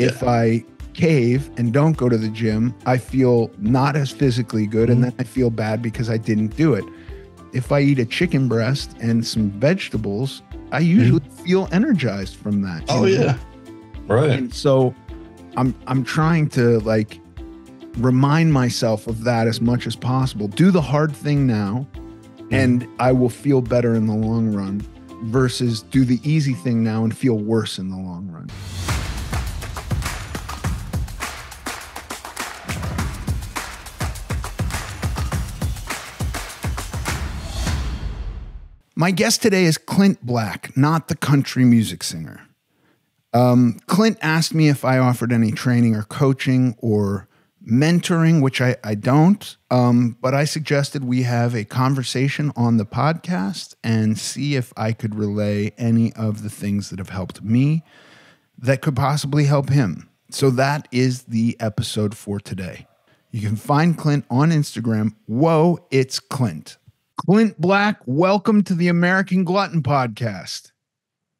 If I cave and don't go to the gym, I feel not as physically good. And mm-hmm. then I feel bad because I didn't do it. If I eat a chicken breast and some vegetables, I mm-hmm. usually feel energized from that. Oh know? yeah. Right. And so I'm I'm trying to like remind myself of that as much as possible. Do the hard thing now mm-hmm. and I will feel better in the long run versus do the easy thing now and feel worse in the long run. My guest today is Clint Black, not the country music singer. Um, Clint asked me if I offered any training or coaching or mentoring, which I, I don't. Um, but I suggested we have a conversation on the podcast and see if I could relay any of the things that have helped me that could possibly help him. So that is the episode for today. You can find Clint on Instagram. Whoa, it's Clint. Clint Black, welcome to the American Glutton Podcast.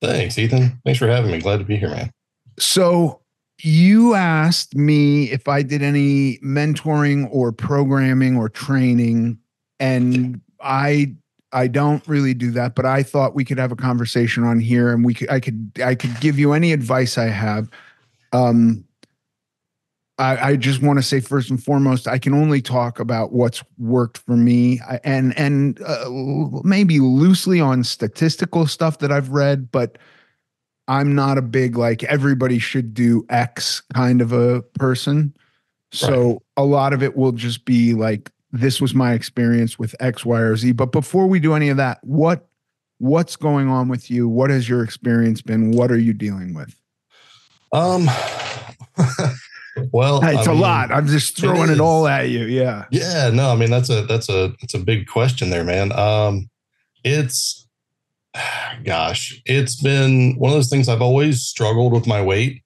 Thanks, Ethan. Thanks for having me. Glad to be here, man. So you asked me if I did any mentoring or programming or training, and I I don't really do that, but I thought we could have a conversation on here, and we could I could I could give you any advice I have. Um, I, I just want to say first and foremost, I can only talk about what's worked for me, I- and and uh, maybe loosely on statistical stuff that I've read, but I'm not a big like everybody should do X kind of a person. So a lot of it will just be like this was my experience with X, Y, or Z. But before we do any of that, what what's going on with you? What has your experience been? What are you dealing with? Um well It's a a lot. I'm just throwing it all at you. Yeah. Yeah, no, I mean that's a that's a that's a big question there, man. Um it's gosh, it's been one of those things I've always struggled with my weight.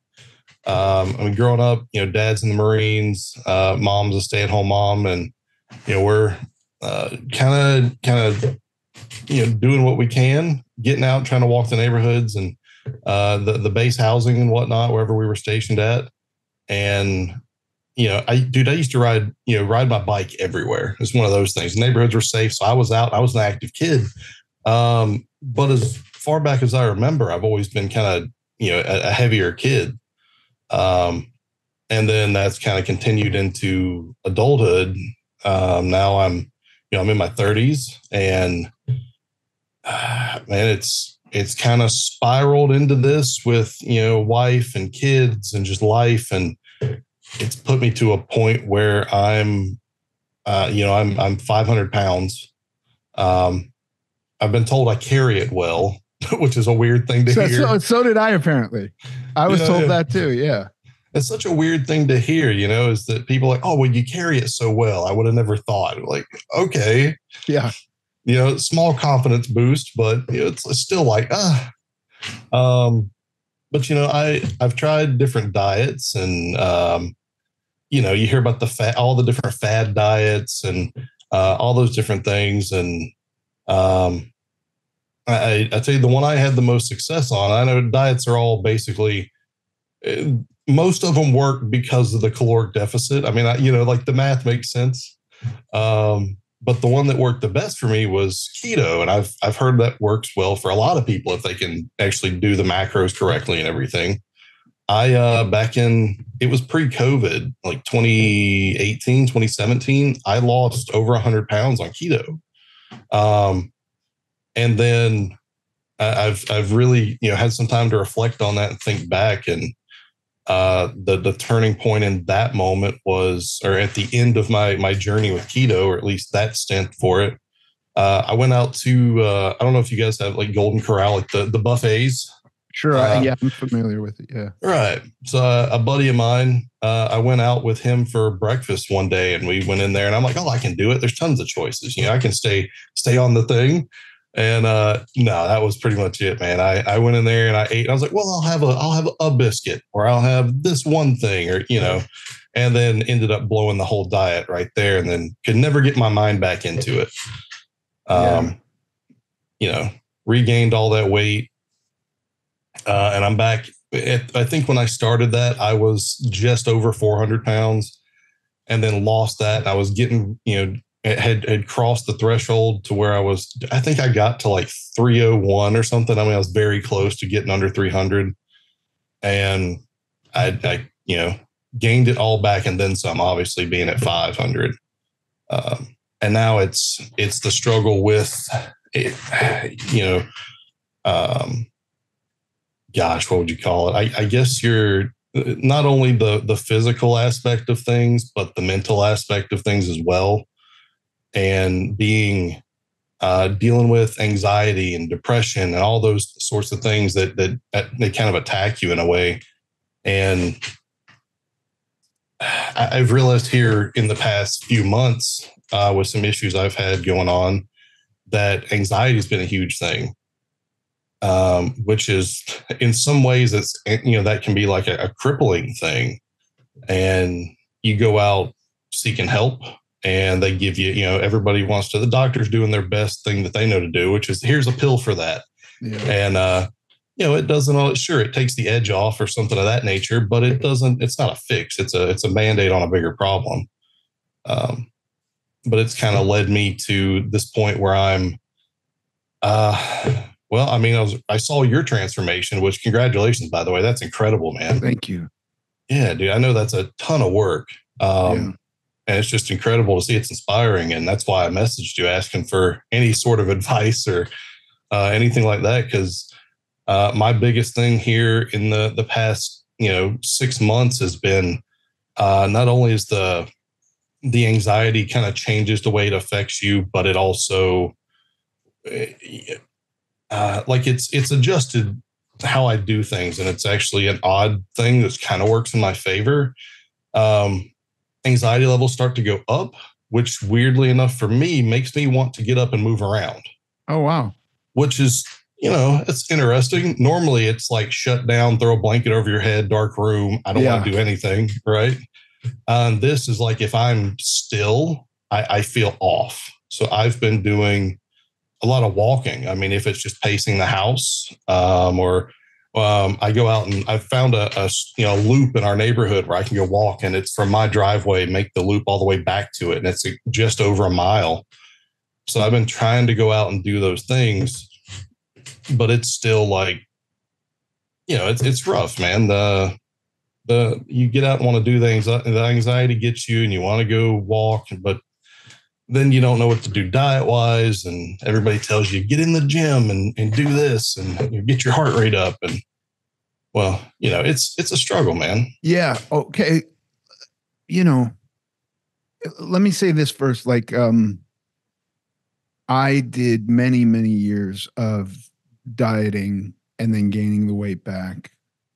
Um, I mean, growing up, you know, dad's in the Marines, uh, mom's a stay-at-home mom, and you know, we're kind of kind of you know doing what we can, getting out, trying to walk the neighborhoods and uh, the the base housing and whatnot, wherever we were stationed at, and you know, I dude, I used to ride, you know, ride my bike everywhere. It's one of those things. Neighborhoods were safe, so I was out. I was an active kid. Um, but as far back as I remember, I've always been kind of, you know, a, a heavier kid. Um, and then that's kind of continued into adulthood. Um, now I'm, you know, I'm in my 30s, and uh, man, it's it's kind of spiraled into this with you know wife and kids and just life and it's put me to a point where I'm, uh, you know, I'm I'm 500 pounds. Um, I've been told I carry it well, which is a weird thing to So, hear. so, so did I apparently. I was told that too. Yeah. it's such a weird thing to hear, you know, is that people are like, oh, well, you carry it so well. I would have never thought. Like, okay, Yeah. You know, small confidence boost, but it's still like, ah. Um, but you know, I I've tried different diets, and um, you know, you hear about the fat, all the different fad diets, and uh, all those different things, and um, I I tell you, the one I had the most success on. I know diets are all basically. uh, Most of them work because of the caloric deficit. I mean, I, you know, like the math makes sense. Um, but the one that worked the best for me was keto and i've i've heard that works well for a lot of people if they can actually do the macros correctly and everything. I uh back in it was pre-covid like 2018 2017 i lost over 100 pounds on keto. Um and then I- i've i've really you know had some time to reflect on that and think back and uh, the the turning point in that moment was, or at the end of my my journey with keto, or at least that stint for it. Uh, I went out to uh, I don't know if you guys have like Golden Corral, like the the buffets, Sure. I, Uh, yeah. I'm familiar with it. Yeah. right? So uh, a buddy of mine, uh, I went out with him for breakfast one day, and we went in there, and I'm like, oh, I can do it. There's tons of choices. You know, I can stay stay on the thing. And uh, no, that was pretty much it, man. I, I went in there and I ate. And I was like, well, I'll have a I'll have a biscuit, or I'll have this one thing, or you know, and then ended up blowing the whole diet right there, and then could never get my mind back into it. Um, you know, regained all that weight, uh, and I'm back it, I think when I started that, I was just over 400 pounds and then lost that. I was getting, you know, had had crossed the threshold to where I was. I think I got to like 301 or something. I mean, I was very close to getting under 300, and I, I you know, gained it all back and then some. Obviously, being at 500, um, and now it's it's the struggle with, it, you know, um, gosh, what would you call it? I, I guess you're not only the the physical aspect of things, but the mental aspect of things as well, and being uh, dealing with anxiety and depression and all those sorts of things that, that that they kind of attack you in a way. And I've realized here in the past few months uh, with some issues I've had going on that anxiety has been a huge thing um, which is in some ways it's you know that can be like a, a crippling thing and you go out seeking help and they give you you know everybody wants to the doctor's doing their best thing that they know to do which is here's a pill for that yeah. and uh you know it doesn't all sure it takes the edge off or something of that nature but it doesn't it's not a fix it's a it's a band-aid on a bigger problem um but it's kind of led me to this point where i'm uh well, I mean, I was I saw your transformation, which congratulations, by the way. That's incredible, man. Thank you. Yeah, dude. I know that's a ton of work. Um, yeah. And it's just incredible to see. It's inspiring. And that's why I messaged you asking for any sort of advice or uh, anything like that. Cause uh, my biggest thing here in the the past, you know, six months has been uh, not only is the the anxiety kind of changes the way it affects you, but it also eh, uh, like it's it's adjusted how I do things, and it's actually an odd thing that kind of works in my favor. Um, anxiety levels start to go up, which weirdly enough for me makes me want to get up and move around. Oh wow! Which is you know it's interesting. Normally it's like shut down, throw a blanket over your head, dark room. I don't yeah. want to do anything, right? And this is like if I'm still, I, I feel off. So I've been doing a lot of walking. I mean, if it's just pacing the house, um, or um, I go out and I found a, a, you know loop in our neighborhood where I can go walk, and it's from my driveway, make the loop all the way back to it, and it's just over a mile. So I've been trying to go out and do those things, but it's still like, you know, it's it's rough, man. The the you get out and want to do things, the anxiety gets you, and you want to go walk, but then you don't know what to do diet wise and everybody tells you get in the gym and, and do this and you get your heart rate up. And well you know it's it's a struggle man. Yeah okay. You know let me say this first like um i did many many years of dieting and then gaining the weight back.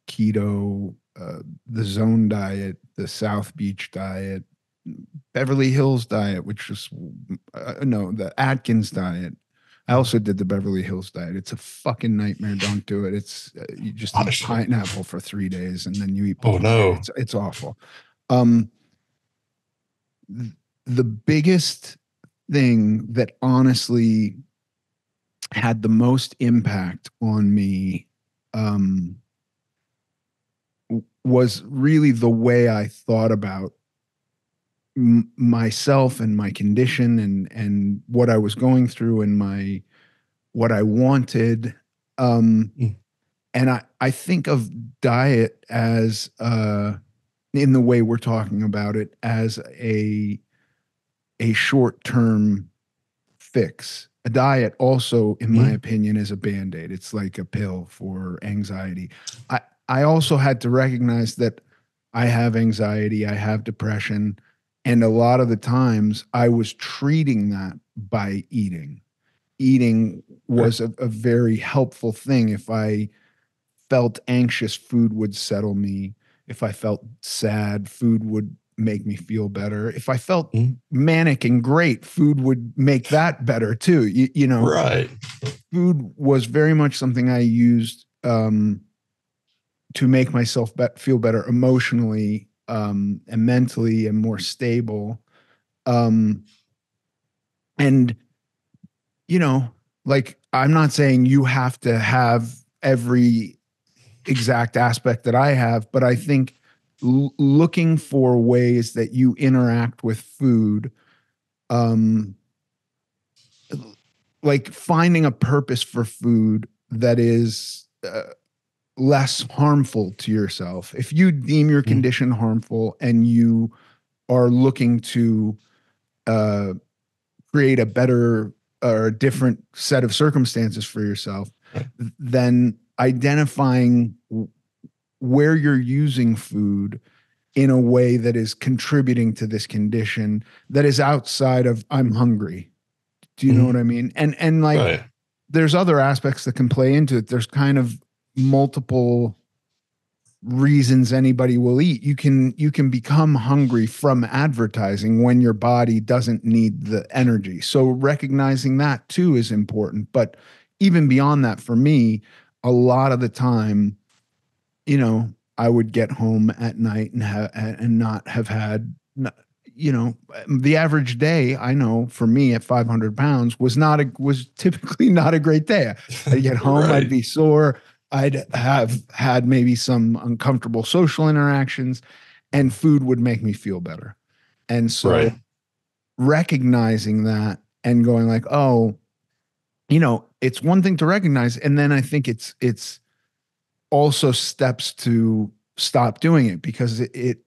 Keto uh, the zone diet the south beach diet Beverly Hills diet, which was uh, no the Atkins diet. I also did the Beverly Hills diet. It's a fucking nightmare. Don't do it. It's uh, you just eat pineapple for three days and then you eat. Oh no, it's, it's awful. Um, the biggest thing that honestly had the most impact on me um, was really the way I thought about m- myself and my condition and and what I was going through and my what I wanted. Um, mm. And I I think of diet as uh, in the way we're talking about it as a a short term fix. A diet also, in my mm. opinion, is a band aid. It's like a pill for anxiety. I I also had to recognize that I have anxiety. I have depression. And a lot of the times I was treating that by eating. Eating was a, a very helpful thing. If I felt anxious, food would settle me. If I felt sad, food would make me feel better. If I felt mm. manic and great, food would make that better too. You, you, know, right? Food was very much something I used um, to make myself be- feel better emotionally um, and mentally and more stable. Um, and, you know, like I'm not saying you have to have every exact aspect that I have, but I think l- looking for ways that you interact with food, um, like finding a purpose for food that is uh, less harmful to yourself. If you deem your Mm. condition harmful and you are looking to uh, create a better or a different set of circumstances for yourself, then identifying where you're using food in a way that is contributing to this condition that is outside of I'm hungry. Do you know Mhm. what I mean? And and like right. there's other aspects that can play into it. There's kind of multiple reasons anybody will eat. You can you can become hungry from advertising when your body doesn't need the energy. So recognizing that too is important. But even beyond that for me, a lot of the time, you know, I would get home at night and have and not have had you know the average day i know for me at 500 pounds was not a was typically not a great day i'd get home Right. i'd be sore i'd have had maybe some uncomfortable social interactions and food would make me feel better. And so Right. recognizing that and going like oh you know it's one thing to recognize and then i think it's it's also steps to stop doing it because it, it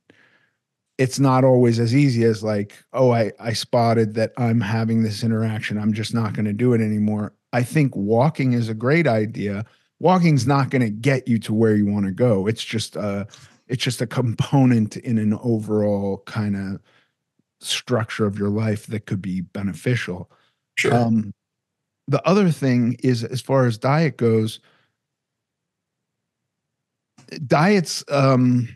it's not always as easy as like oh i i spotted that i'm having this interaction. I'm just not going to do it anymore. I think walking is a great idea walking's not going to get you to where you want to go it's just a it's just a component in an overall kind of structure of your life that could be beneficial Sure. um, the other thing is, as far as diet goes, diets um,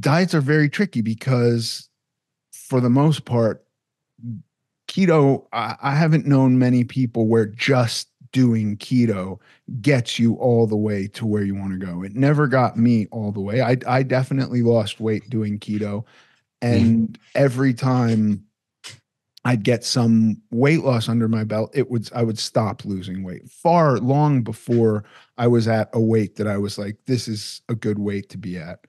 diets are very tricky because, for the most part, keto. I, I haven't known many people where just doing keto gets you all the way to where you want to go. It never got me all the way. I I definitely lost weight doing keto, and every time I'd get some weight loss under my belt, it would I would stop losing weight far long before I was at a weight that I was like, this is a good weight to be at.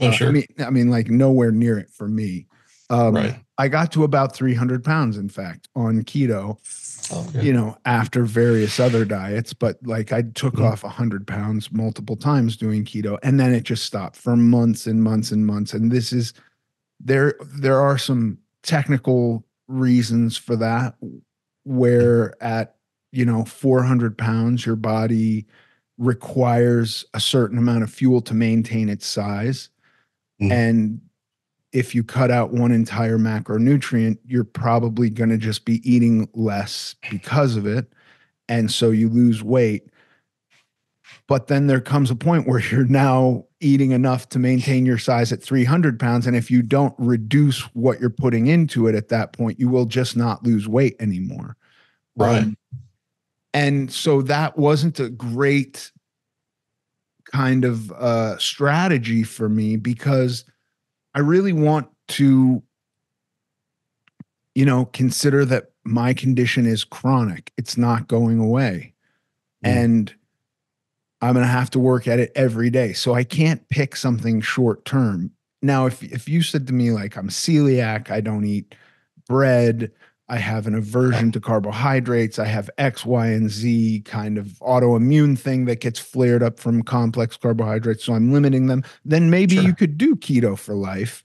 oh, Uh, sure. I mean, I mean, like nowhere near it for me. Um, Right. I got to about 300 pounds, in fact, on keto, Oh, okay. you know, after various other diets, but like I took Mhm. off 100 pounds multiple times doing keto, and then it just stopped for months and months and months. And this is there, there are some technical reasons for that where at you know 400 pounds your body requires a certain amount of fuel to maintain its size Mhm. and if you cut out one entire macronutrient you're probably going to just be eating less because of it and so you lose weight but then there comes a point where you're now eating enough to maintain your size at 300 pounds. And if you don't reduce what you're putting into it at that point, you will just not lose weight anymore. Right. Um, and so that wasn't a great kind of uh, strategy for me because I really want to, you know, consider that my condition is chronic. It's not going away. Mm. And I'm going to have to work at it every day. So I can't pick something short term. Now, if if you said to me like I'm celiac, I don't eat bread, I have an aversion to carbohydrates, I have X, Y, and Z kind of autoimmune thing that gets flared up from complex carbohydrates, so I'm limiting them, then maybe Sure. you could do keto for life.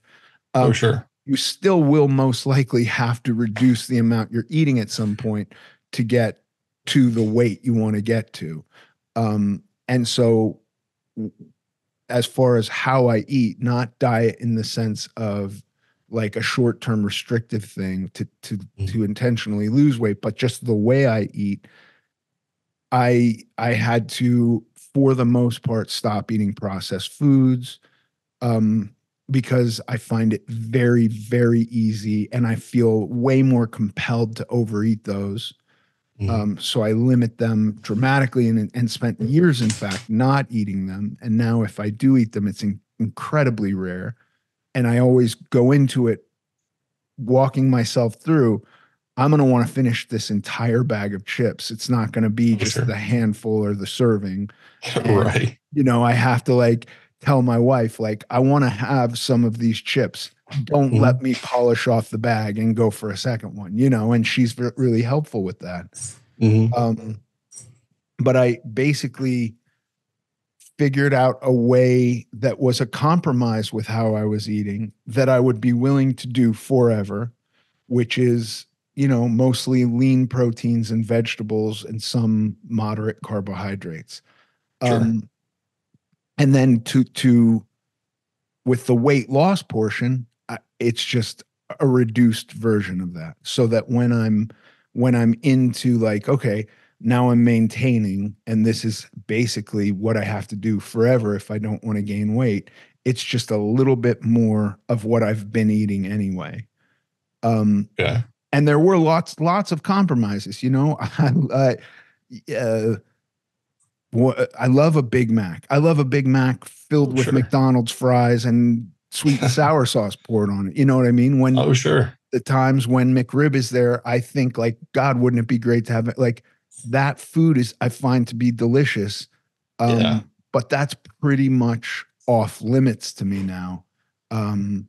oh, Um, sure. you still will most likely have to reduce the amount you're eating at some point to get to the weight you want to get to. Um, and so, as far as how I eat, not diet in the sense of like a short-term restrictive thing to to Mhm. to intentionally lose weight, but just the way I eat, I I had to, for the most part, stop eating processed foods. Um, because I find it very, very easy and I feel way more compelled to overeat those. Mhm. Um, so I limit them dramatically and, and spent years, in fact, not eating them. And now, if I do eat them, it's in, incredibly rare. And I always go into it walking myself through I'm going to want to finish this entire bag of chips. It's not going to be just Sure. the handful or the serving. And- right. You know, I have to like tell my wife, like, I want to have some of these chips. Don't Mhm. let me polish off the bag and go for a second one, you know, and she's really helpful with that. Mhm. Um, but I basically figured out a way that was a compromise with how I was eating that I would be willing to do forever, which is, you know, mostly lean proteins and vegetables and some moderate carbohydrates. Sure. Um, and then to to with the weight loss portion, it's just a reduced version of that, so that when I'm when I'm into like, okay, now I'm maintaining, and this is basically what I have to do forever if I don't want to gain weight. It's just a little bit more of what I've been eating anyway. Um, Okay. and there were lots lots of compromises. You know, I, I, uh, I love a Big Mac. I love a Big Mac filled with Sure. McDonald's fries and sweet and sour sauce poured on it. You know what I mean? When Oh, sure. the times when McRib is there, I think like God, wouldn't it be great to have it? Like that food is I find to be delicious, um, Yeah. but that's pretty much off limits to me now. Um,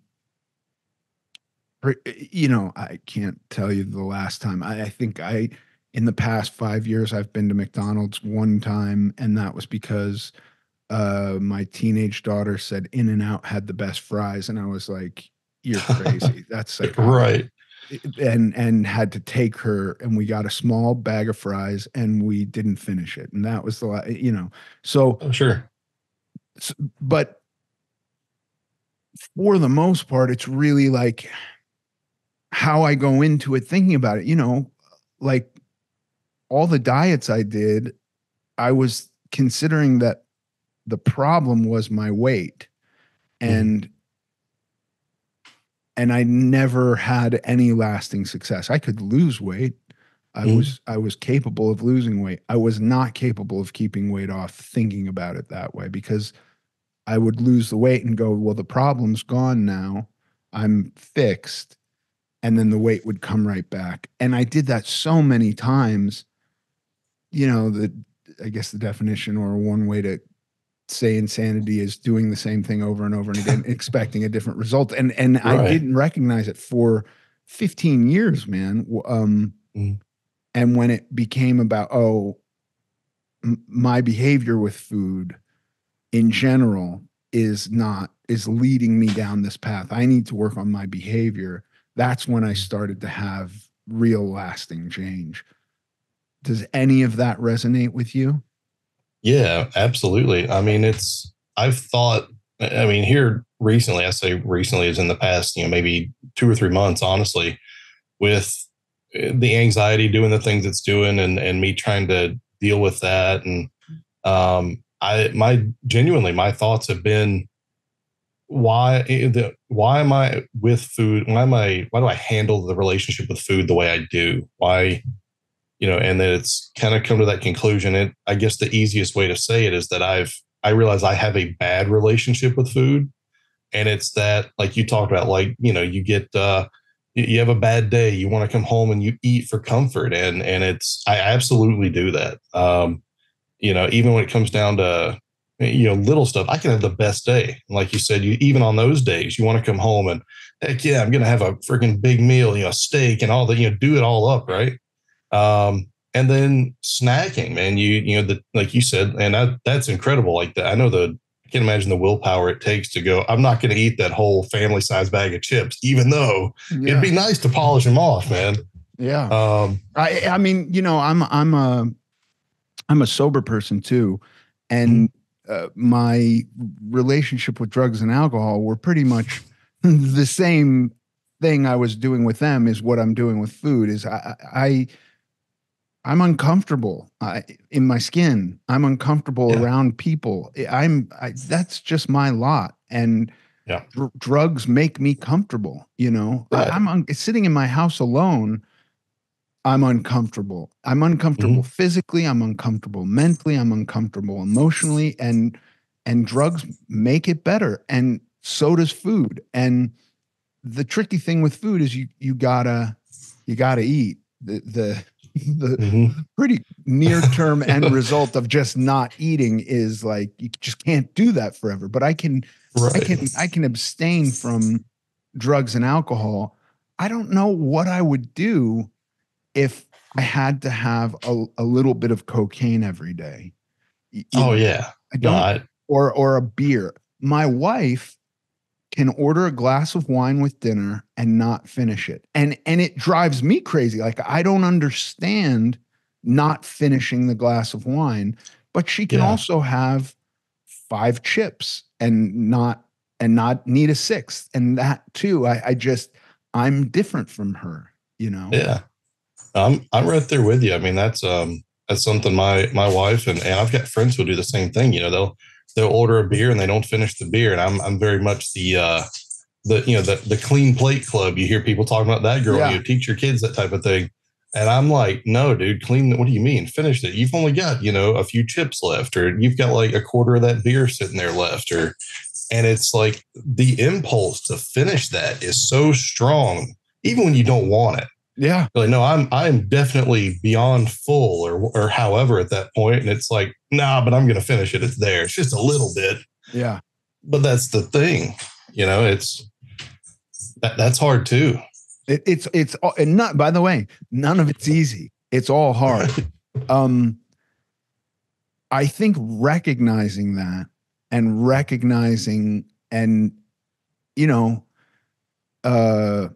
you know, I can't tell you the last time. I, I think I in the past five years I've been to McDonald's one time, and that was because uh, my teenage daughter said In and Out had the best fries, and I was like, "You're crazy. That's like Right. And and had to take her and we got a small bag of fries and we didn't finish it and that was the la- you know so Oh, sure. but for the most part it's really like how i go into it thinking about it you know like all the diets i did i was considering that the problem was my weight Mhm. and and i never had any lasting success i could lose weight i Mhm. was i was capable of losing weight i was not capable of keeping weight off thinking about it that way because I would lose the weight and go, well, the problem's gone now. I'm fixed. And then the weight would come right back. And I did that so many times. You know, the I guess the definition or one way to say insanity is doing the same thing over and over and again, expecting a different result. And and I didn't recognize it for 15 years, man. Um, Mm. and when it became about, oh, m- my behavior with food in general is not is leading me down this path i need to work on my behavior that's when i started to have real lasting change does any of that resonate with you Yeah, absolutely. I mean, it's, I've thought, I mean, here recently, I say recently is in the past, you know, maybe two or three months, honestly, with uh, the anxiety doing the things it's doing and, and me trying to deal with that. And, um, I, my genuinely, my thoughts have been, why, eh, the, why am I with food? Why am I, why do I handle the relationship with food the way I do? Why, you know, and then it's kind of come to that conclusion. And I guess the easiest way to say it is that I've I realize I have a bad relationship with food, and it's that like you talked about, like you know, you get uh, you have a bad day, you want to come home and you eat for comfort, and and it's I absolutely do that. Um, you know, even when it comes down to you know little stuff, I can have the best day. Like you said, you even on those days, you want to come home and heck yeah, I'm gonna have a freaking big meal, you know, steak and all that, you know, do it all up, right? Um, and then snacking, man, you you know the like you said, and that that's incredible. Like the, I know the I can't imagine the willpower it takes to go. I'm not going to eat that whole family size bag of chips, even though yeah it'd be nice to polish them off, man. yeah Um, I I mean, you know, I'm I'm a I'm a sober person too, and uh, my relationship with drugs and alcohol were pretty much the same thing I was doing with them is what I'm doing with food. Is I I I'm uncomfortable I, in my skin. I'm uncomfortable Yeah. around people. I'm I, that's just my lot, and Yeah. dr- drugs make me comfortable. You know, Right. I, I'm un- sitting in my house alone. I'm uncomfortable. I'm uncomfortable mm-hmm. physically. I'm uncomfortable mentally. I'm uncomfortable emotionally, and and drugs make it better. And so does food. And the tricky thing with food is you you gotta you got to eat. The the the mm-hmm. pretty near term end result of just not eating is like you just can't do that forever. But I can right. I can I can abstain from drugs and alcohol. I don't know what I would do if I had to have a, a little bit of cocaine every day. You oh know, yeah. I don't no, I, or or a beer. My wife can order a glass of wine with dinner and not finish it. And and it drives me crazy. Like I don't understand not finishing the glass of wine, but she can yeah. also have five chips and not and not need a sixth. And that too, I, I just I'm different from her, you know. Yeah. I'm I'm right there with you. I mean, that's um that's something my my wife and, and I've got friends who do the same thing. You know, they'll they'll order a beer and they don't finish the beer. And I'm I'm very much the uh the you know the the clean plate club. You hear people talking about that girl. Yeah. You teach your kids that type of thing. And I'm like, no, dude, clean. What do you mean? Finish it. You've only got, you know, a few chips left, or you've got like a quarter of that beer sitting there left, or, and it's like the impulse to finish that is so strong, even when you don't want it. Yeah. Like, no, I'm I'm definitely beyond full or or however at that point. And it's like, nah, but I'm gonna finish it. It's there. It's just a little bit. Yeah. But that's the thing. You know, it's that, that's hard too. It, it's it's and not by the way, none of it's easy. It's all hard. um I think recognizing that and recognizing and you know uh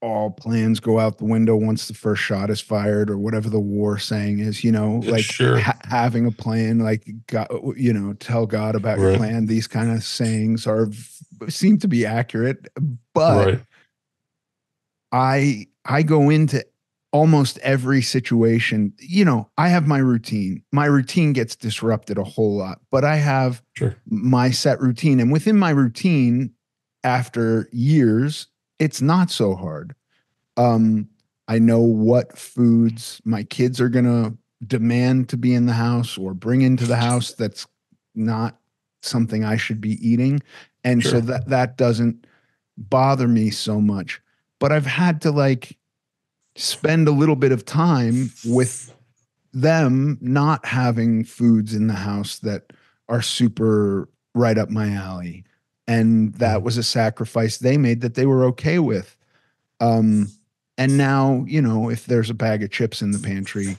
all plans go out the window once the first shot is fired or whatever the war saying is you know like sure. ha- having a plan like god you know tell god about right. your plan these kind of sayings are seem to be accurate but right. i i go into almost every situation you know i have my routine my routine gets disrupted a whole lot but i have sure. my set routine and within my routine after years it's not so hard. Um, I know what foods my kids are going to demand to be in the house or bring into the house that's not something I should be eating. And sure. so that that doesn't bother me so much. But I've had to like spend a little bit of time with them not having foods in the house that are super right up my alley and that mm. was a sacrifice they made that they were okay with. Um and now you know if there's a bag of chips in the pantry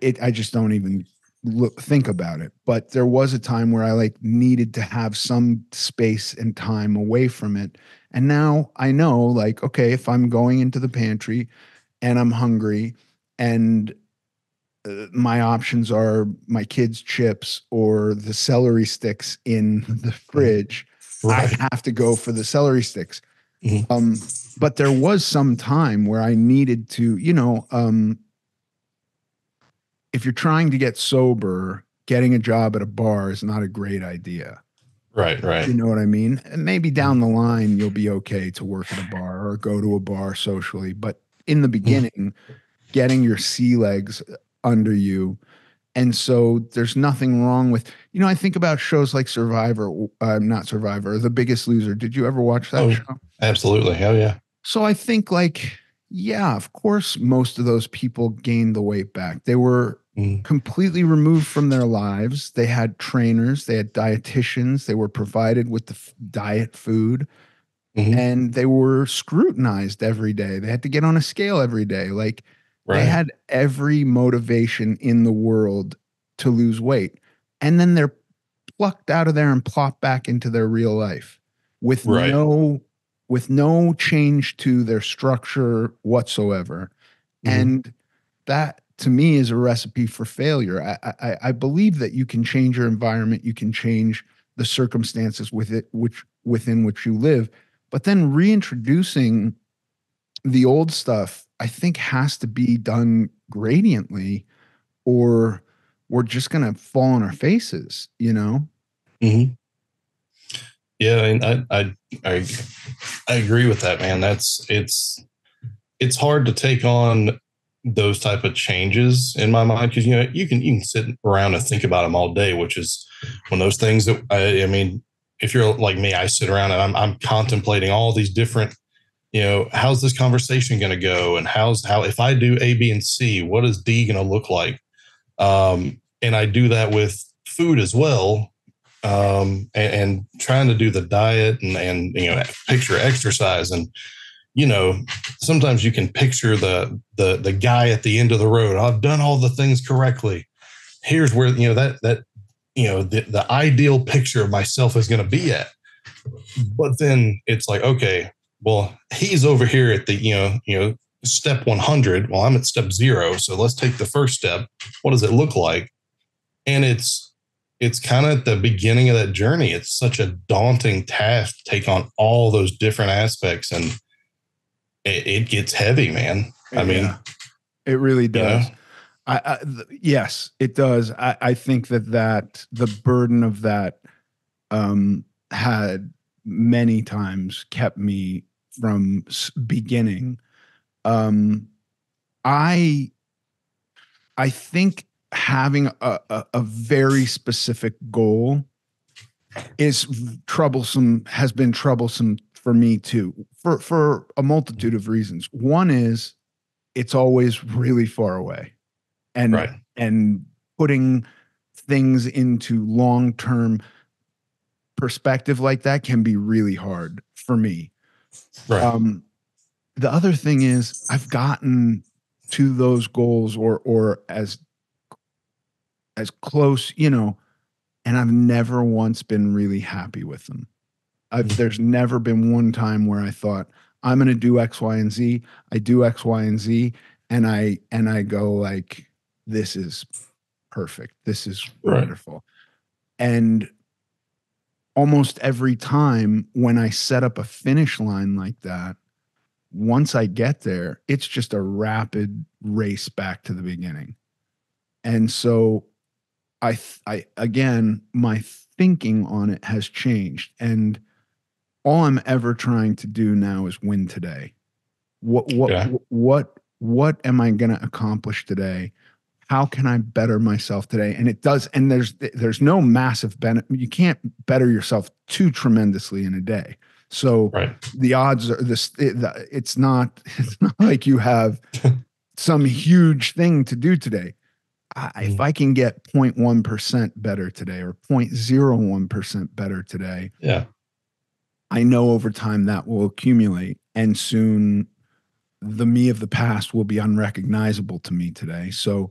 it i just don't even look think about it. But there was a time where i like needed to have some space and time away from it. And now i know like okay if i'm going into the pantry and i'm hungry and uh, my options are my kids chips or the celery sticks in the fridge right. I have to go for the celery sticks. Mm-hmm. Um, but there was some time where I needed to, you know, um, if you're trying to get sober, getting a job at a bar is not a great idea. Right, right. You know what I mean? And maybe down the line you'll be okay to work at a bar or go to a bar socially, but in the mm-hmm. beginning, mm-hmm. getting your sea legs under you and so there's nothing wrong with, you know, I think about shows like Survivor, uh, not Survivor, The Biggest Loser. Did you ever watch that oh, show? Absolutely. Hell yeah. So I think, like, yeah, of course, most of those people gained the weight back. They were mm. completely removed from their lives. They had trainers, they had dietitians, they were provided with the f- diet food. Mm-hmm. And they were scrutinized every day. They had to get on a scale every day. Like, Right. They had every motivation in the world to lose weight. And then they're plucked out of there and plopped back into their real life with right. no with no change to their structure whatsoever. Mm-hmm. And that to me is a recipe for failure. I, I, I believe that you can change your environment, you can change the circumstances with it, which within which you live, but then reintroducing the old stuff I think has to be done gradiently or we're just going to fall on our faces, you know? Mm-hmm. Yeah. I, I, I, I, I agree with that, man. That's, it's, it's hard to take on those type of changes in my mind because you know you can you can sit around and think about them all day which is one of those things that I, I mean if you're like me I sit around and I'm, I'm contemplating all these different you know, how's this conversation going to go? And how's how, if I do A, B, and C, what is D going to look like? Um, and I do that with food as well. Um, and, and trying to do the diet and, and, you know, picture exercise and, you know, sometimes you can picture the the the guy at the end of the road. I've done all the things correctly. Here's where you know that that you know the, the ideal picture of myself is going to be at. But then it's like, okay, well, he's over here at the you know you know step 100. Well, I'm at step zero. So let's take the first step. What does it look like? And it's it's kind of at the beginning of that journey. It's such a daunting task to take on all those different aspects and it, it gets heavy, man. I mean, it really does. You know? I, I th- yes, it does. I, I think that that the burden of that um, had many times kept me from beginning. Um, I I think having a, a, a very specific goal is troublesome has been troublesome for me too for for a multitude of reasons one is it's always really far away and right. and putting things into long-term perspective like that can be really hard for me right. um the other thing is i've gotten to those goals or or as as close you know and i've never once been really happy with them I've, mm-hmm. there's never been one time where I thought I'm going to do X, Y, and Z. I do X, Y, and Z, and I and I go like, this is perfect. This is right. wonderful. And almost every time when I set up a finish line like that, once I get there, it's just a rapid race back to the beginning. And so I I again my thinking on it has changed and all I'm ever trying to do now is win today. What what yeah. what what am I going to accomplish today? How can I better myself today? And it does. And there's there's no massive benefit. You can't better yourself too tremendously in a day. So right. the odds are this. It, it's not. It's not like you have some huge thing to do today. I, mm. If I can get 0.1 percent better today or 0.01 percent better today, yeah, I know over time that will accumulate and soon the me of the past will be unrecognizable to me today. So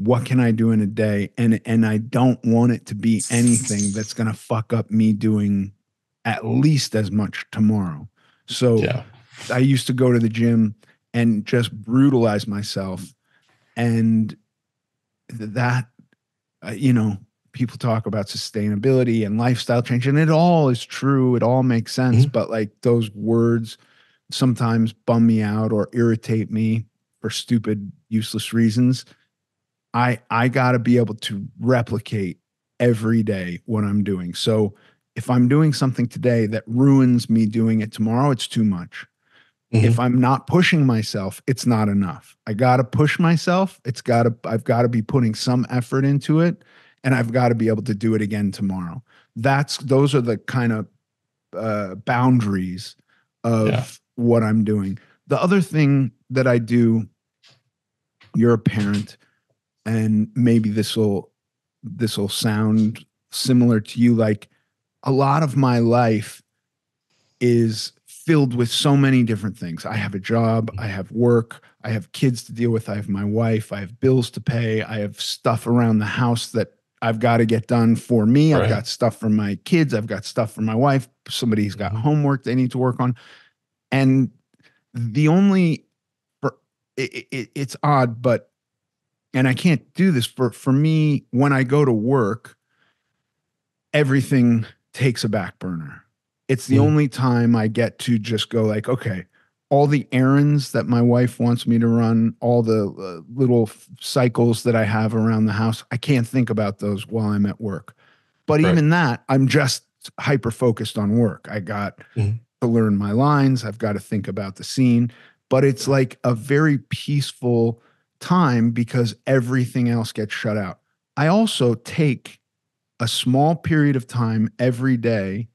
what can I do in a day? And and I don't want it to be anything that's gonna fuck up me doing at least as much tomorrow. So yeah. I used to go to the gym and just brutalize myself. And that, uh, you know, people talk about sustainability and lifestyle change and it all is true it all makes sense mm-hmm. but like those words sometimes bum me out or irritate me for stupid useless reasons i i got to be able to replicate every day what i'm doing so if i'm doing something today that ruins me doing it tomorrow it's too much mm-hmm. if i'm not pushing myself it's not enough i got to push myself it's got to i've got to be putting some effort into it and I've got to be able to do it again tomorrow. That's those are the kind of uh, boundaries of yeah. what I'm doing. The other thing that I do, you're a parent, and maybe this will this will sound similar to you. Like a lot of my life is filled with so many different things. I have a job, I have work, I have kids to deal with, I have my wife, I have bills to pay, I have stuff around the house that I've got to get done for me. Right. I've got stuff for my kids. I've got stuff for my wife. Somebody's got mm-hmm. homework they need to work on. And the only, it, it, it's odd, but, and I can't do this for, for me, when I go to work, everything takes a back burner. It's the mm. only time I get to just go like, okay, all the errands that my wife wants me to run, all the uh, little f- cycles that I have around the house, I can't think about those while I'm at work. But right. even that, I'm just hyper focused on work. I got mm-hmm. to learn my lines, I've got to think about the scene, but it's like a very peaceful time because everything else gets shut out. I also take a small period of time every day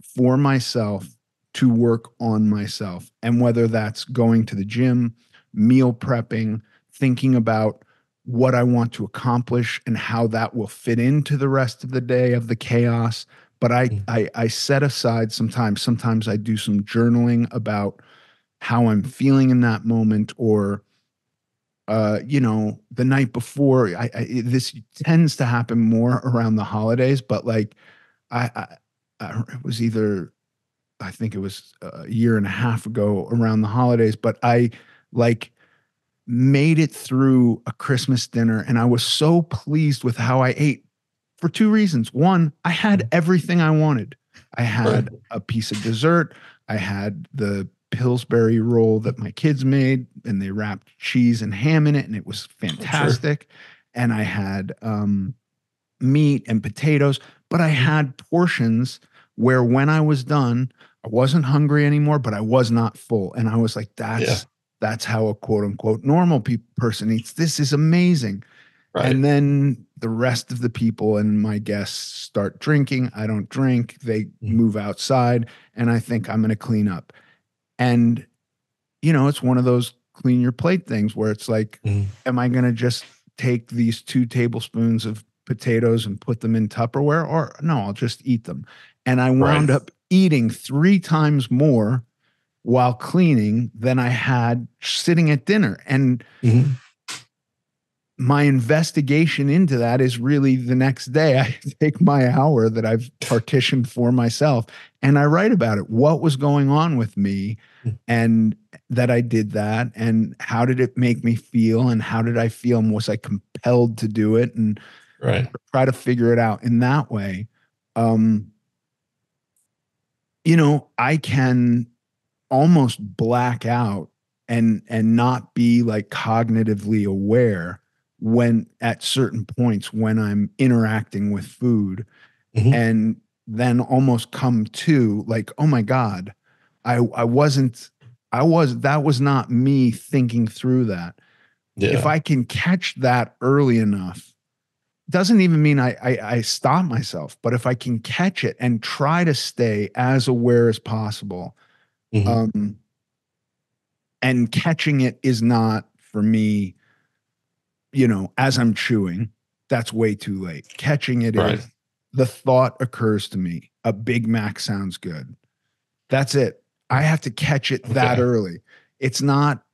for myself to work on myself. And whether that's going to the gym, meal prepping, thinking about what I want to accomplish and how that will fit into the rest of the day of the chaos. But I, mm. I, I set aside sometimes. Sometimes I do some journaling about how I'm feeling in that moment, or uh, you know, the night before. I, I this tends to happen more around the holidays, but like I, I, I it was either I think it was a year and a half ago around the holidays, but I like made it through a Christmas dinner and I was so pleased with how I ate for two reasons. One, I had mm. everything I wanted. I had a piece of dessert, I had the Pillsbury roll that my kids made and they wrapped cheese and ham in it and it was fantastic. Sure. And I had um, meat and potatoes, but I had portions where when I was done, I wasn't hungry anymore, but I was not full. And I was like, that's yeah. that's how a quote unquote normal pe- person eats. This is amazing. Right. And then the rest of the people and my guests start drinking. I don't drink. They mm. move outside, and I think I'm going to clean up. And, you know, it's one of those clean your plate things where it's like, mm. am I going to just take these two tablespoons of potatoes and put them in Tupperware? Or no, I'll just eat them. And I wound right. up eating three times more while cleaning than I had sitting at dinner. And mm-hmm. My investigation into that is really the next day. I take my hour that I've partitioned for myself and I write about it. What was going on with me hmm. and that I did that and how did it make me feel and how did I feel and was I compelled to do it and right. try to figure it out in that way. Um, you know, I can almost black out and and not be like cognitively aware when at certain points when I'm interacting with food mm-hmm. and then almost come to like oh my god I I wasn't I was that was not me thinking through that yeah. if I can catch that early enough doesn't even mean I, I, I stop myself, but if I can catch it and try to stay as aware as possible, mm-hmm. um, and catching it is not for me, you know, as I'm chewing, that's way too late. Catching it right. is the thought occurs to me. A Big Mac sounds good. That's it. I have to catch it okay. that early. It's not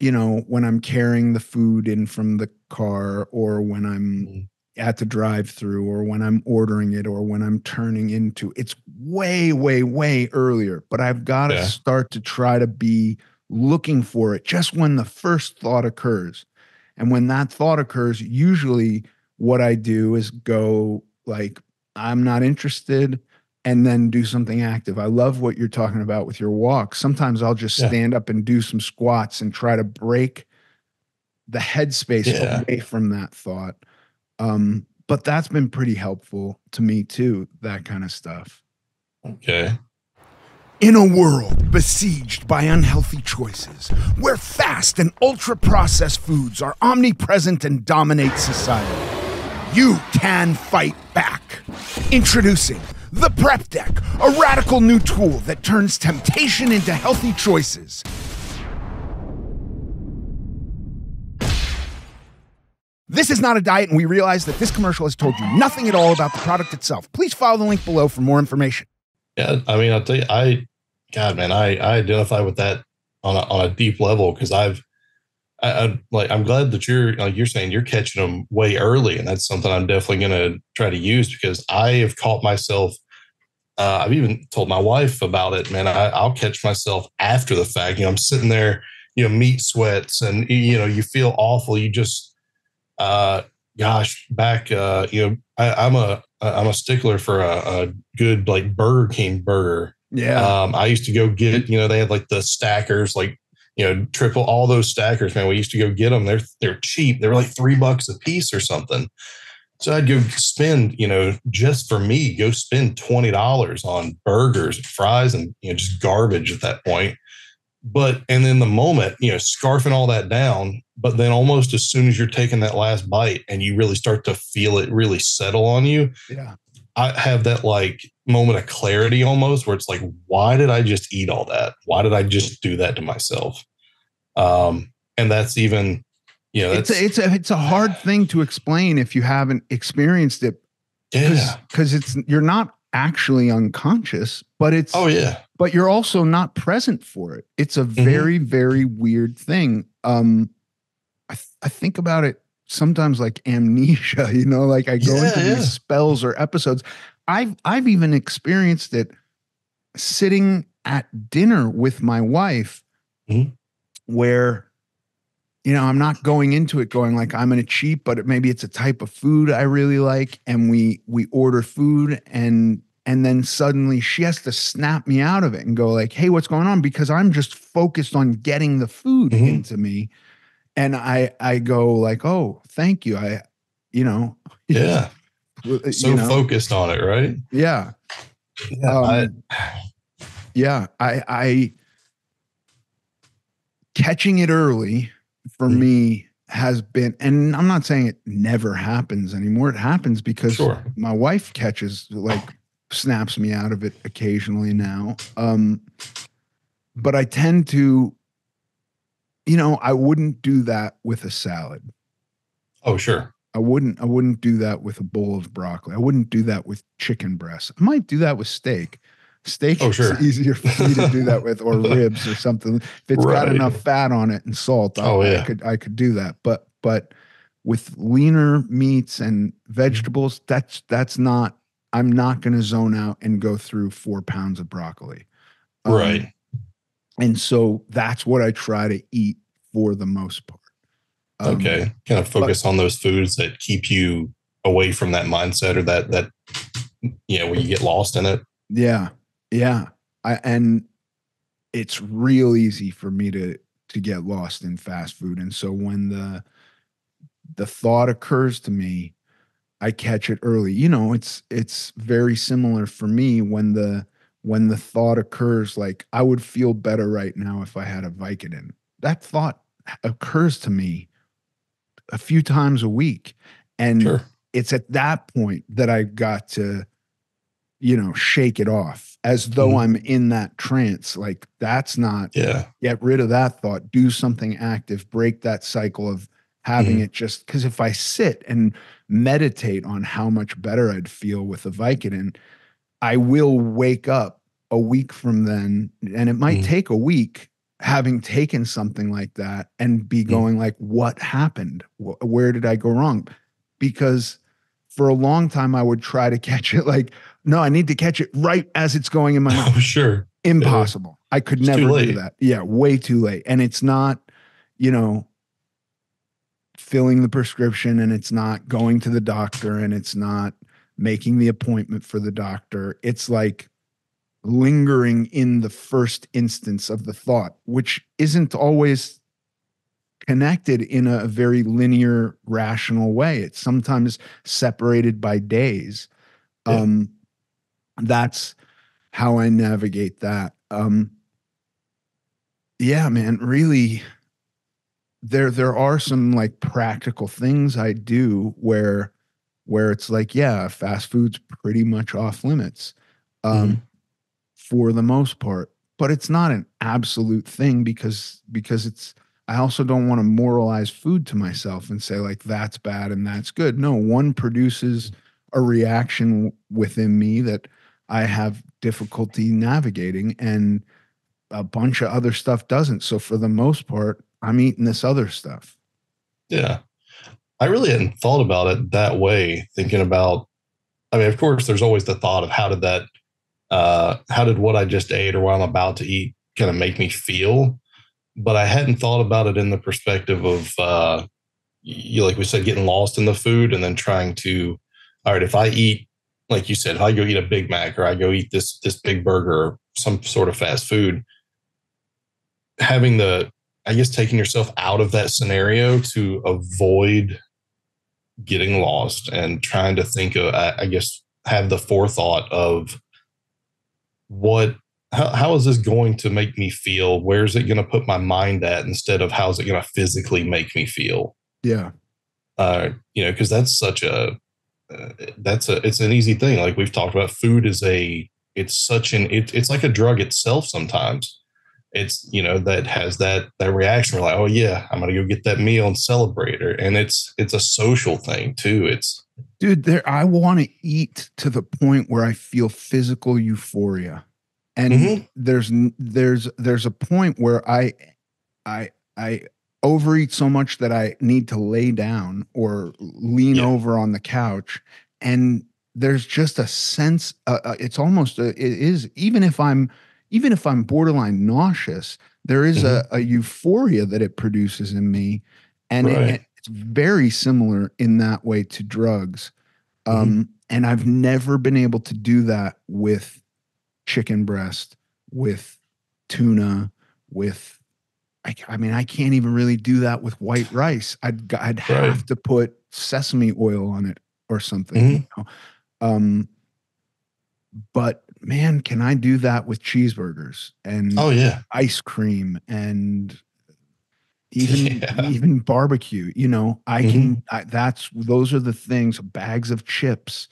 you know, when I'm carrying the food in from the car or when I'm mm. at the drive through or when I'm ordering it or when I'm turning into it's way, way, way earlier. But I've got to yeah. start to try to be looking for it just when the first thought occurs. And when that thought occurs, usually what I do is go like, I'm not interested and then do something active. I love what you're talking about with your walk. Sometimes I'll just stand up and do some squats and try to break the headspace yeah. away from that thought. Um, but that's been pretty helpful to me too, that kind of stuff. Okay. In a world besieged by unhealthy choices, where fast and ultra processed foods are omnipresent and dominate society, you can fight back. Introducing the Prep Deck, a radical new tool that turns temptation into healthy choices. This is not a diet, and we realize that this commercial has told you nothing at all about the product itself. Please follow the link below for more information. Yeah, I mean, I'll tell you, I, God, man, I, I identify with that on a, on a deep level because I've, I, I, like, I'm glad that you're, like you're saying, you're catching them way early, and that's something I'm definitely going to try to use because I have caught myself. Uh, I've even told my wife about it. Man, I, I'll catch myself after the fact. You know, I'm sitting there, you know, meat sweats, and you know, you feel awful. You just uh, gosh, back, uh, you know, I, am a I'm a stickler for a, a, good like Burger King burger. Yeah. Um, I used to go get, you know, they had like the stackers, like you know, triple all those stackers. Man, we used to go get them. They're they're cheap. They were like three bucks a piece or something. So I'd go spend, you know, just for me, go spend twenty dollars on burgers, and fries, and you know, just garbage at that point. But and then the moment, you know, scarfing all that down, but then almost as soon as you're taking that last bite and you really start to feel it really settle on you, yeah. I have that like moment of clarity almost where it's like, why did I just eat all that? Why did I just do that to myself? Um, and that's even, you know, it's a, it's a it's a hard thing to explain if you haven't experienced it. yeah. Because it's you're not actually unconscious, but it's Oh yeah. but you're also not present for it. It's a Mm-hmm. very, very weird thing. Um, I, th- I think about it sometimes like amnesia, you know, like I go Yeah, into yeah. these spells or episodes. I've I've even experienced it sitting at dinner with my wife, Mhm. where you know, I'm not going into it going like I'm gonna cheat, but it, maybe it's a type of food I really like, and we we order food and and then suddenly she has to snap me out of it and go like, "Hey, what's going on?" Because I'm just focused on getting the food Mhm. into me, and I I go like, "Oh, thank you." I, you know, Yeah. You So know, focused on it, right? yeah, Yeah. um, yeah. I I catching it early for Mhm. me has been, and I'm not saying it never happens anymore. It happens because sure. my wife catches like snaps me out of it occasionally now um but i tend to you know i wouldn't do that with a salad Oh, sure. I wouldn't i wouldn't do that with a bowl of broccoli i wouldn't do that with chicken breast i might do that with steak steak Oh, sure. is easier for me to do that with or ribs or something if it's got enough fat on it and salt I, Oh, I yeah. could i could do that but but with leaner meats and Mm-hmm. vegetables that's that's not i'm not going to zone out and go through four pounds of broccoli Um, right. and so that's what i try to eat for the most part Um, okay. Kind of focus on those foods that keep you away from that mindset or that that you know where you get lost in it. Yeah, yeah. I, and it's real easy for me to to get lost in fast food. And so when the the thought occurs to me, I catch it early. You know, it's it's very similar for me when the when the thought occurs like I would feel better right now if I had a Vicodin. That thought occurs to me a few times a week. And Sure. it's at that point that I got to, you know, shake it off as though Mhm. I'm in that trance. Like that's not Yeah. get rid of that thought, do something active, break that cycle of having Mhm. it just because if I sit and meditate on how much better I'd feel with a Vicodin, I will wake up a week from then, and it might Mhm. take a week having taken something like that and be going like, what happened? Where did I go wrong? Because for a long time I would try to catch it like, no, I need to catch it right as it's going in my mouth Oh, sure. impossible. I could It's never do that. Yeah, way too late. And it's not, you know, filling the prescription and it's not going to the doctor and it's not making the appointment for the doctor. It's like lingering in the first instance of the thought, which isn't always connected in a very linear, rational way. It's sometimes separated by days. Yeah. Um, that's how I navigate that. Um, yeah, man, really. There, there are some like practical things I do where, where it's like, yeah, fast food's pretty much off limits, um, for the most part. But it's not an absolute thing because because it's. I also don't want to moralize food to myself and say like that's bad and that's good. No, one produces a reaction within me that I have difficulty navigating, and a bunch of other stuff doesn't. So for the most part, I'm eating this other stuff. Yeah. I really hadn't thought about it that way, thinking about I mean, of course, there's always the thought of how did that uh how did what I just ate or what I'm about to eat kind of make me feel? But I hadn't thought about it in the perspective of uh you like we said, getting lost in the food and then trying to all right, if I eat like you said, if I go eat a Big Mac or I go eat this this big burger or some sort of fast food, having the I guess taking yourself out of that scenario to avoid getting lost and trying to think of, I, I guess, have the forethought of what, how, how is this going to make me feel? Where's it going to put my mind at instead of how's it going to physically make me feel? Yeah. Uh, you know, because that's such a, uh, that's a it's an easy thing. Like we've talked about, food is a it's such an it, it's like a drug itself. Sometimes it's you know that has that that reaction. We're like, oh yeah, I'm gonna go get that meal and celebrate her, and it's it's a social thing too. It's dude there i want to eat to the point where i feel physical euphoria and Mhm. there's there's there's a point where i i i overeat so much that i need to lay down or lean Yeah. over on the couch and there's just a sense uh, uh, it's almost a, it is even if i'm even if i'm borderline nauseous there is a, a euphoria that it produces in me and it- Right. It's very similar in that way to drugs Mhm. um, and i've never been able to do that with chicken breast with tuna with I, I mean i can't even really do that with white rice i'd, I'd have Right. to put sesame oil on it or something you know? um, but man can i do that with cheeseburgers and oh yeah, ice cream and even Yeah. even barbecue you know i can I, that's those are the things bags of chips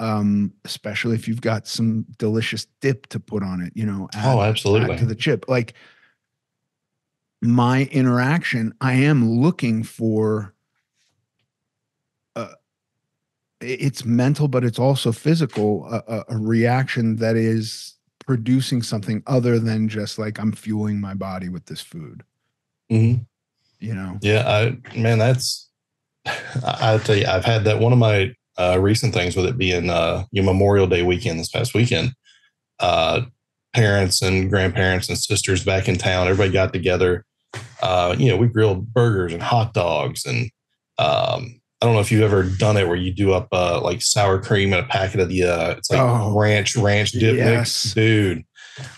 um especially if you've got some delicious dip to put on it you know add, oh absolutely. to the chip like my interaction i am looking for uh, it's mental but it's also physical a, a reaction that is producing something other than just like i'm fueling my body with this food Mhm. you know Yeah, I man, that's I, I'll tell you, I've had that one of my uh, recent things with it being uh, your Memorial Day weekend this past weekend. Uh, parents and grandparents and sisters back in town, everybody got together. Uh, you know, we grilled burgers and hot dogs, and um, I don't know if you've ever done it where you do up uh, like sour cream and a packet of the uh, it's like Oh, ranch ranch dip yes. mix, dude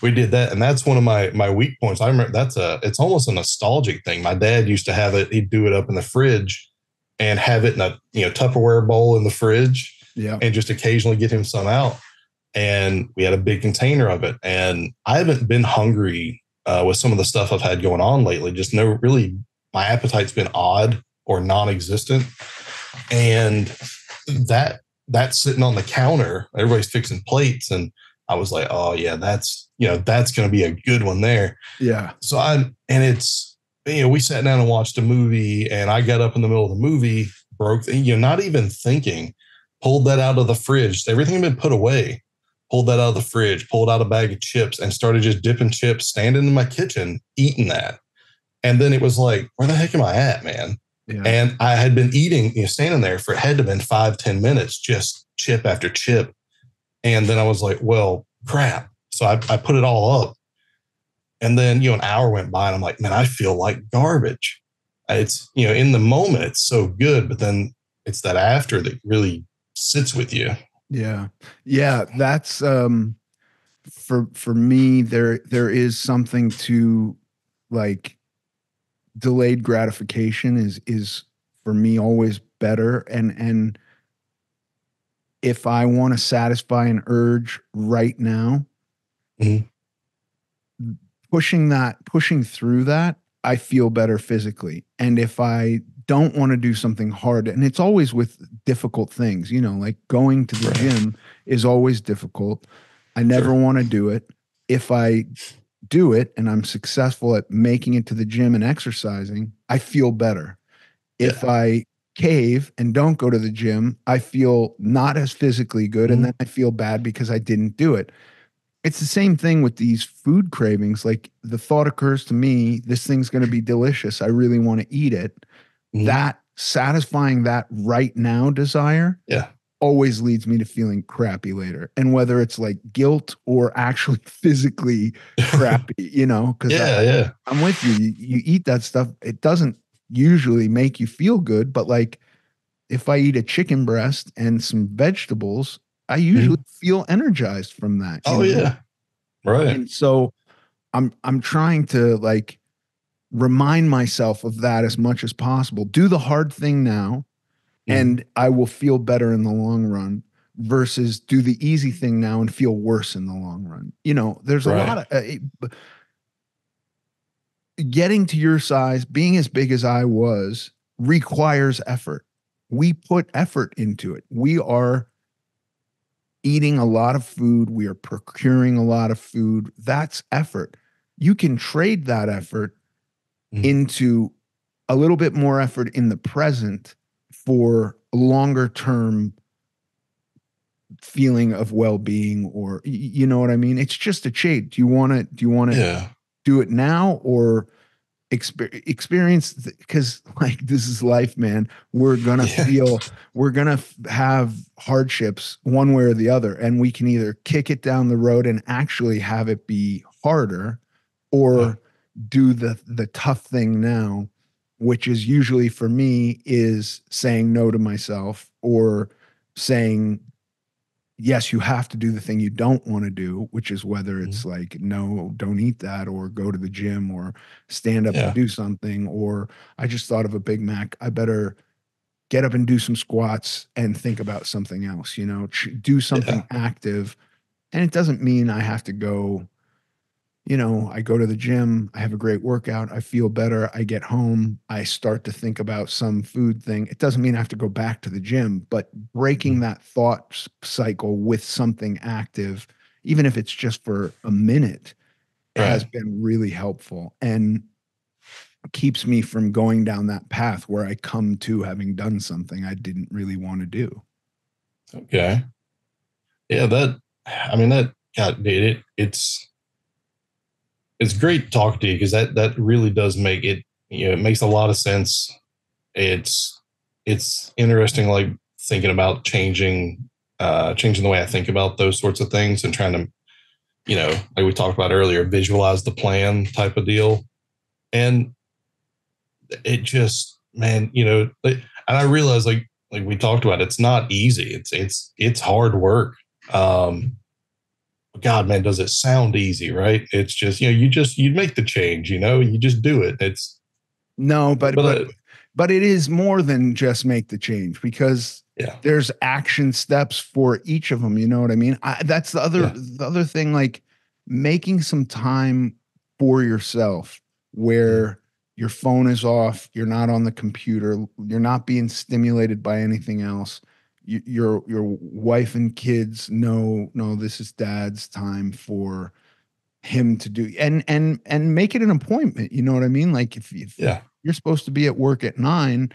we did that and that's one of my my weak points. I remember that's a it's almost a nostalgic thing. My dad used to have it he'd do it up in the fridge and have it in a you know tupperware bowl in the fridge yeah. and just occasionally get him some out. And we had a big container of it. And i haven't been hungry uh, with some of the stuff i've had going on lately just no really my appetite's been odd or non-existent. And that that's sitting on the counter everybody's fixing plates and i was like oh yeah that's you know that's going to be a good one there. Yeah. So I and it's you know we sat down and watched a movie and I got up in the middle of the movie broke you know not even thinking pulled that out of the fridge. Everything had been put away. Pulled that out of the fridge pulled out a bag of chips and started just dipping chips standing in my kitchen eating that. And then it was like where the heck am I at man? Yeah. And I had been eating, you know, standing there for it had to have been five, 10 minutes, just chip after chip. And then I was like, well, crap. So I, I put it all up. And then, you know, an hour went by and I'm like, man, I feel like garbage. It's, you know, in the moment, it's so good, but then it's that after that really sits with you. Yeah. Yeah, that's um for for me there there is something to like delayed gratification is is for me always better and and if I want to satisfy an urge right now Mhm. pushing that pushing through that I feel better physically and if I don't want to do something hard and it's always with difficult things you know like going to the Right. gym is always difficult i never Sure. want to do it if i do it and i'm successful at making it to the gym and exercising i feel better if i cave and don't go to the gym i feel not as physically good Mhm. and then i feel bad because i didn't do it it's the same thing with these food cravings like the thought occurs to me this thing's going to be delicious i really want to eat it Mhm. that satisfying that right now desire Yeah. always leads me to feeling crappy later and whether it's like guilt or actually physically crappy you know because yeah. Yeah. i'm with you. you you eat that stuff it doesn't usually make you feel good but like if i eat a chicken breast and some vegetables i usually feel energized from that Oh, know? yeah. Right. and so i'm i'm trying to like remind myself of that as much as possible do the hard thing now Mhm. and i will feel better in the long run versus do the easy thing now and feel worse in the long run you know there's a lot of uh, it- getting to your size being as big as i was requires effort we put effort into it. We are eating a lot of food, we are procuring a lot of food. That's effort. You can trade that effort Mhm. into a little bit more effort in the present for longer term feeling of well-being or you know what i mean it's just a trade do you want to do you want to Yeah. do it now or experience because like this is life man we're gonna Yeah. feel we're gonna f- have hardships one way or the other and we can either kick it down the road and actually have it be harder or Yeah. do the the tough thing now which is usually for me is saying no to myself or saying yes you have to do the thing you don't want to do which is whether mm-hmm. it's like no don't eat that or go to the gym or stand up Yeah. and do something or i just thought of a big mac i better get up and do some squats and think about something else you know do something active. And it doesn't mean i have to go you know i go to the gym i have a great workout i feel better i get home i start to think about some food thing it doesn't mean i have to go back to the gym but breaking Mhm. that thought cycle with something active even if it's just for a minute has been really helpful and keeps me from going down that path where i come to having done something i didn't really want to do Okay. Yeah, that I mean that God, dude, it it's it's great to talk to you because that that really does make it you know it makes a lot of sense. It's it's interesting like thinking about changing uh changing the way I think about those sorts of things and trying to you know like we talked about earlier visualize the plan type of deal. And it just man you know and I realize like like we talked about it's not easy. It's it's it's hard work. Um god man does it sound easy right? It's just you know you just you make the change you know you just do it. It's no but but, but uh, but it is more than just make the change because yeah. there's action steps for each of them you know what i mean? I, that's the other Yeah. the other thing like making some time for yourself where your phone is off you're not on the computer you're not being stimulated by anything else your your wife and kids know no this is dad's time for him to do and and and make it an appointment you know what i mean like if, if yeah you're supposed to be at work at nine.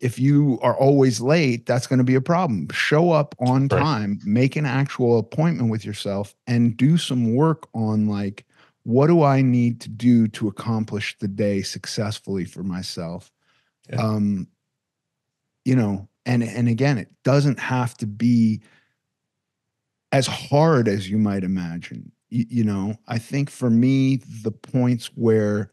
If you are always late, that's going to be a problem. Show up on Right. time, make an actual appointment with yourself, and do some work on like, what do I need to do to accomplish the day successfully for myself? Yeah. Um, you know, and and again, it doesn't have to be as hard as you might imagine. You, you know, I think for me, the points where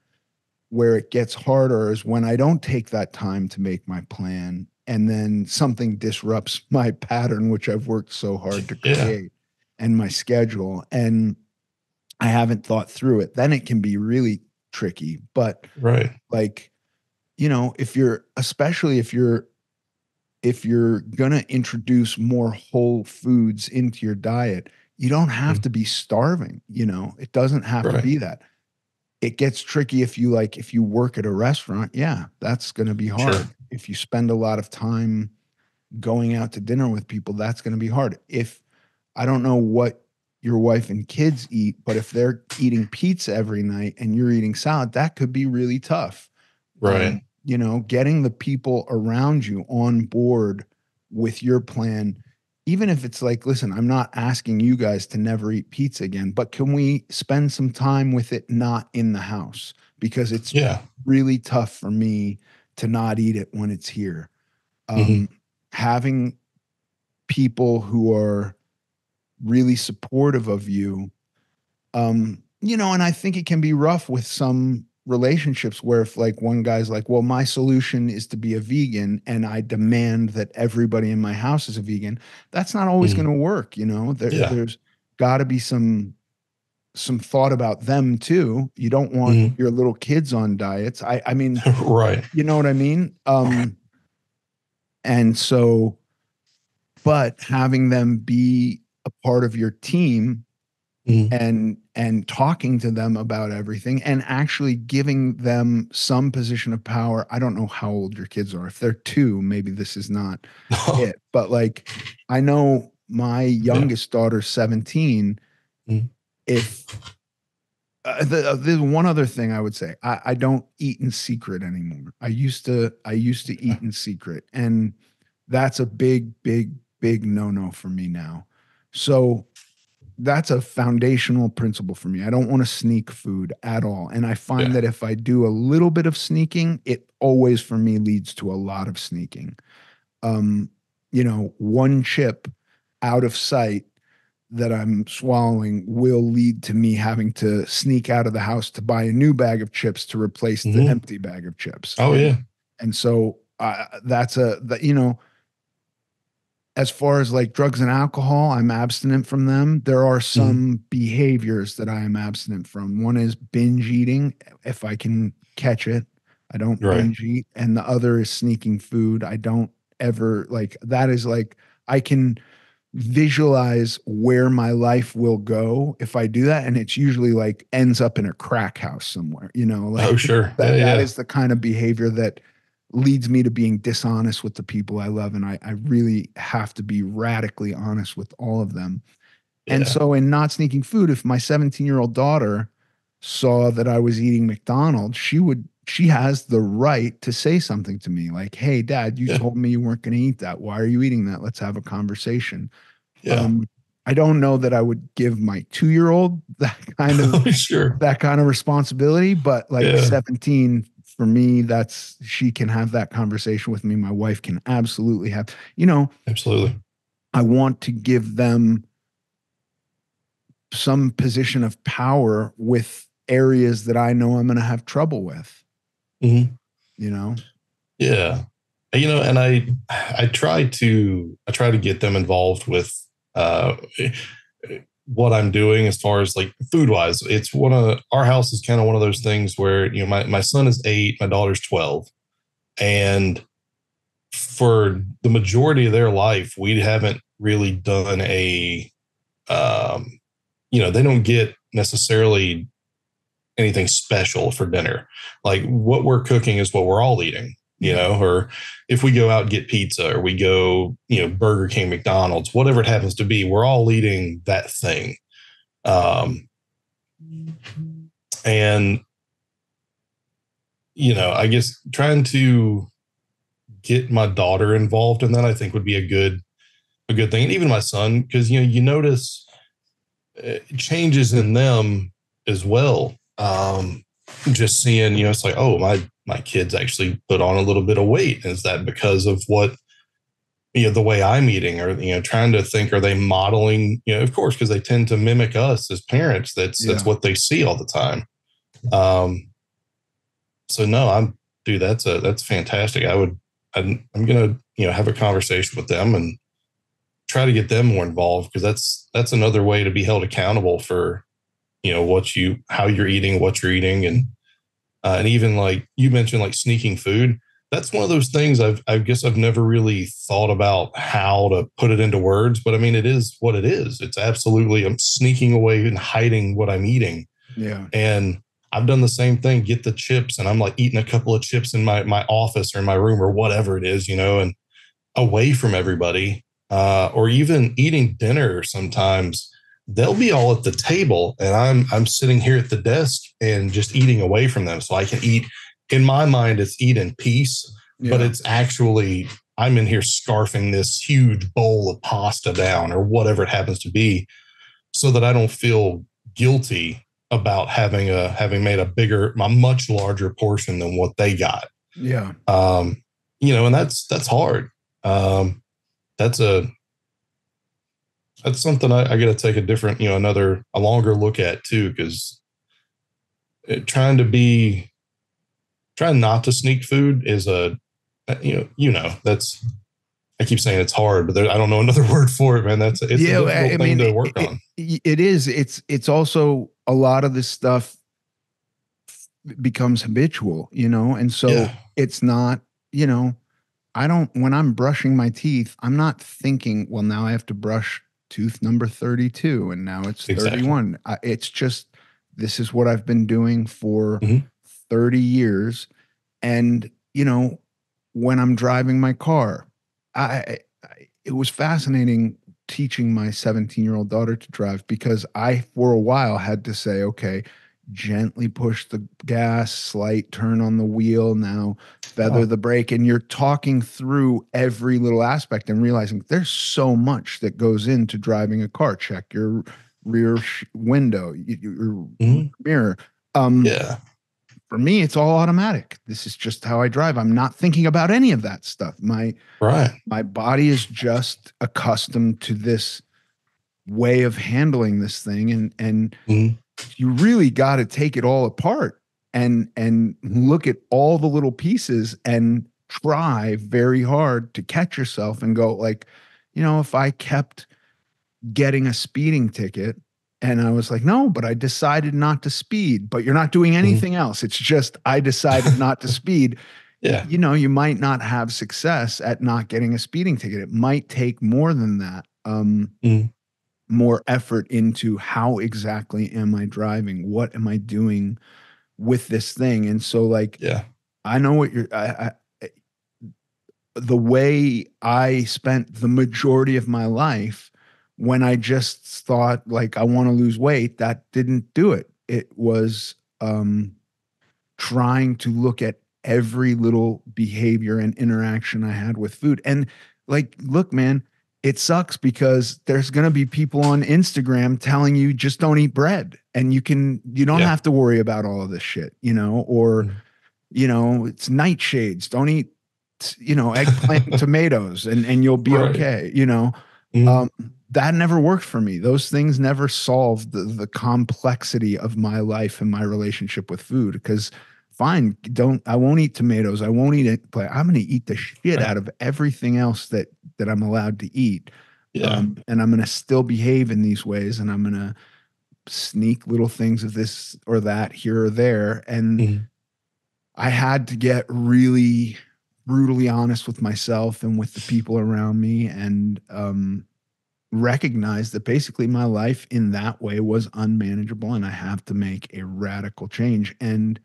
where it gets harder is when I don't take that time to make my plan and then something disrupts my pattern, which I've worked so hard to Yeah. create and my schedule. And I haven't thought through it. Then it can be really tricky. But right like, you know, if you're, especially if you're, if you're going to introduce more whole foods into your diet, you don't have Mhm. to be starving. You know, it doesn't have to be that it gets tricky if you like if you work at a restaurant yeah that's going to be hard Sure. if you spend a lot of time going out to dinner with people that's going to be hard if i don't know what your wife and kids eat but if they're eating pizza every night and you're eating salad that could be really tough right Um, you know getting the people around you on board with your plan even if it's like listen i'm not asking you guys to never eat pizza again but can we spend some time with it not in the house? Because it's yeah. really tough for me to not eat it when it's here. Um, Mhm. having people who are really supportive of you um you know and i think it can be rough with some relationships where if like one guy's like well my solution is to be a vegan and i demand that everybody in my house is a vegan that's not always Mhm. going to work you know there, Yeah. there's got to be some some thought about them too you don't want Mhm. your little kids on diets i i mean right you know what I mean? Um, and so, but having them be a part of your team mm-hmm. and and talking to them about everything and actually giving them some position of power. I don't know how old your kids are. If they're 2, maybe this is not it. But like I know my youngest yeah. daughter 17 mm-hmm. if uh, the, uh, the one other thing I would say, I, I don't eat in secret anymore. I used to, I used to eat in secret, and that's a big, big, big no no for me now. So that's a foundational principle for me. I don't want to sneak food at all. And I find yeah. that if I do a little bit of sneaking, it always for me leads to a lot of sneaking. Um, you know, one chip out of sight that I'm swallowing will lead to me having to sneak out of the house to buy a new bag of chips to replace mm-hmm. the empty bag of chips. Oh yeah. And so uh, that's a that you know as far as like drugs and alcohol, I'm abstinent from them. There are mm-hmm. some mm-hmm. behaviors that I am abstinent from. One is binge eating if I can catch it. I don't right. binge eat and the other is sneaking food. I don't ever like that is like I can visualize where my life will go if I do that. And it's usually like ends up in a crack house somewhere, you know, like oh, sure. That, yeah, yeah. is the kind of behavior that leads me to being dishonest with the people I love. And I, I really have to be radically honest with all of them. Yeah. And so in not sneaking food, if my 17 year old daughter saw that I was eating McDonald's, she would she has the right to say something to me like, Hey, dad, you yeah. told me you weren't going to eat that. Why are you eating that? Let's have a conversation. Yeah. Um, I don't know that I would give my two year old that kind of sure. that kind of responsibility, but like yeah. 17 for me, that's she can have that conversation with me. My wife can absolutely have, you know, absolutely. I want to give them some position of power with areas that I know I'm going to have trouble with. Mm-hmm. You know? Yeah. You know, and I, I try to, I try to get them involved with, uh, what I'm doing as far as like food wise. It's one of our house is kind of one of those things where, you know, my, my son is eight, my daughter's 12. And for the majority of their life, we haven't really done a, um, you know, they don't get necessarily anything special for dinner. Like what we're cooking is what we're all eating, you know, or if we go out and get pizza or we go, you know, Burger King, McDonald's, whatever it happens to be, we're all eating that thing. Um, and, you know, I guess trying to get my daughter involved in that, I think would be a good, a good thing. And even my son, because, you know, you notice uh, changes in them as well um, just seeing, you know, it's like, oh, my my kids actually put on a little bit of weight. Is that because of what you know the way I'm eating, or you know, trying to think, are they modeling? You know, of course, because they tend to mimic us as parents. That's yeah. that's what they see all the time. Um, so no, I'm dude, that's a that's fantastic. I would I'm, I'm gonna you know have a conversation with them and try to get them more involved because that's that's another way to be held accountable for you know what you how you're eating what you're eating and uh, and even like you mentioned like sneaking food that's one of those things I've, I guess I've never really thought about how to put it into words, but I mean, it is what it is. It's absolutely, I'm sneaking away and hiding what I'm eating. Yeah. And I've done the same thing, get the chips and I'm like eating a couple of chips in my, my office or in my room or whatever it is, you know, and away from everybody, uh, or even eating dinner sometimes they'll be all at the table and I'm I'm sitting here at the desk and just eating away from them. So I can eat in my mind it's eat in peace, yeah. but it's actually I'm in here scarfing this huge bowl of pasta down or whatever it happens to be so that I don't feel guilty about having a having made a bigger a much larger portion than what they got. Yeah. Um you know and that's that's hard. Um that's a that's something I, I got to take a different, you know, another a longer look at too, because trying to be trying not to sneak food is a uh, you know you know that's I keep saying it's hard, but there, I don't know another word for it, man. That's it's yeah, a difficult I thing mean, to work it, on. It is. It's it's also a lot of this stuff becomes habitual, you know, and so yeah. it's not, you know, I don't when I'm brushing my teeth, I'm not thinking, well, now I have to brush tooth number 32 and now it's Exactly. 31 I, it's just this is what i've been doing for Mhm. 30 years and you know when i'm driving my car I, I it was fascinating teaching my 17 year old daughter to drive because i for a while had to say okay gently push the gas slight turn on the wheel now feather Oh. the brake and you're talking through every little aspect and realizing there's so much that goes into driving a car check your rear sh- window y- y- your Mhm. mirror um Yeah. for me it's all automatic this is just how i drive i'm not thinking about any of that stuff my Right. my body is just accustomed to this way of handling this thing and and Mhm. You really got to take it all apart and and look at all the little pieces and try very hard to catch yourself and go like you know if i kept getting a speeding ticket and i was like no but i decided not to speed but you're not doing anything else it's just i decided not to speed Yeah. you know, you might not have success at not getting a speeding ticket. It might take more than that. Um, Mm. More effort into how exactly am I driving? What am I doing with this thing? And so, like, Yeah. I know what you're. I, I, the way I spent the majority of my life when I just thought like I want to lose weight, that didn't do it. It was um, trying to look at every little behavior and interaction I had with food. And like, look, man, it sucks because there's going to be people on Instagram telling you just don't eat bread and you can, you don't Yeah. have to worry about all of this shit, you know, or, Mhm. you know, it's nightshades. Don't eat, you know, eggplant tomatoes and, and you'll be Right. okay, you know. Mhm. Um, that never worked for me. Those things never solved the, the complexity of my life and my relationship with food. Because fine, don't I won't eat tomatoes. I won't eat it, but I'm gonna eat the shit out of everything else that that I'm allowed to eat. yeah. Um, and I'm gonna still behave in these ways, and I'm gonna sneak little things of this or that here or there. And Mhm. I had to get really brutally honest with myself and with the people around me and um, recognize that basically my life in that way was unmanageable and I have to make a radical change and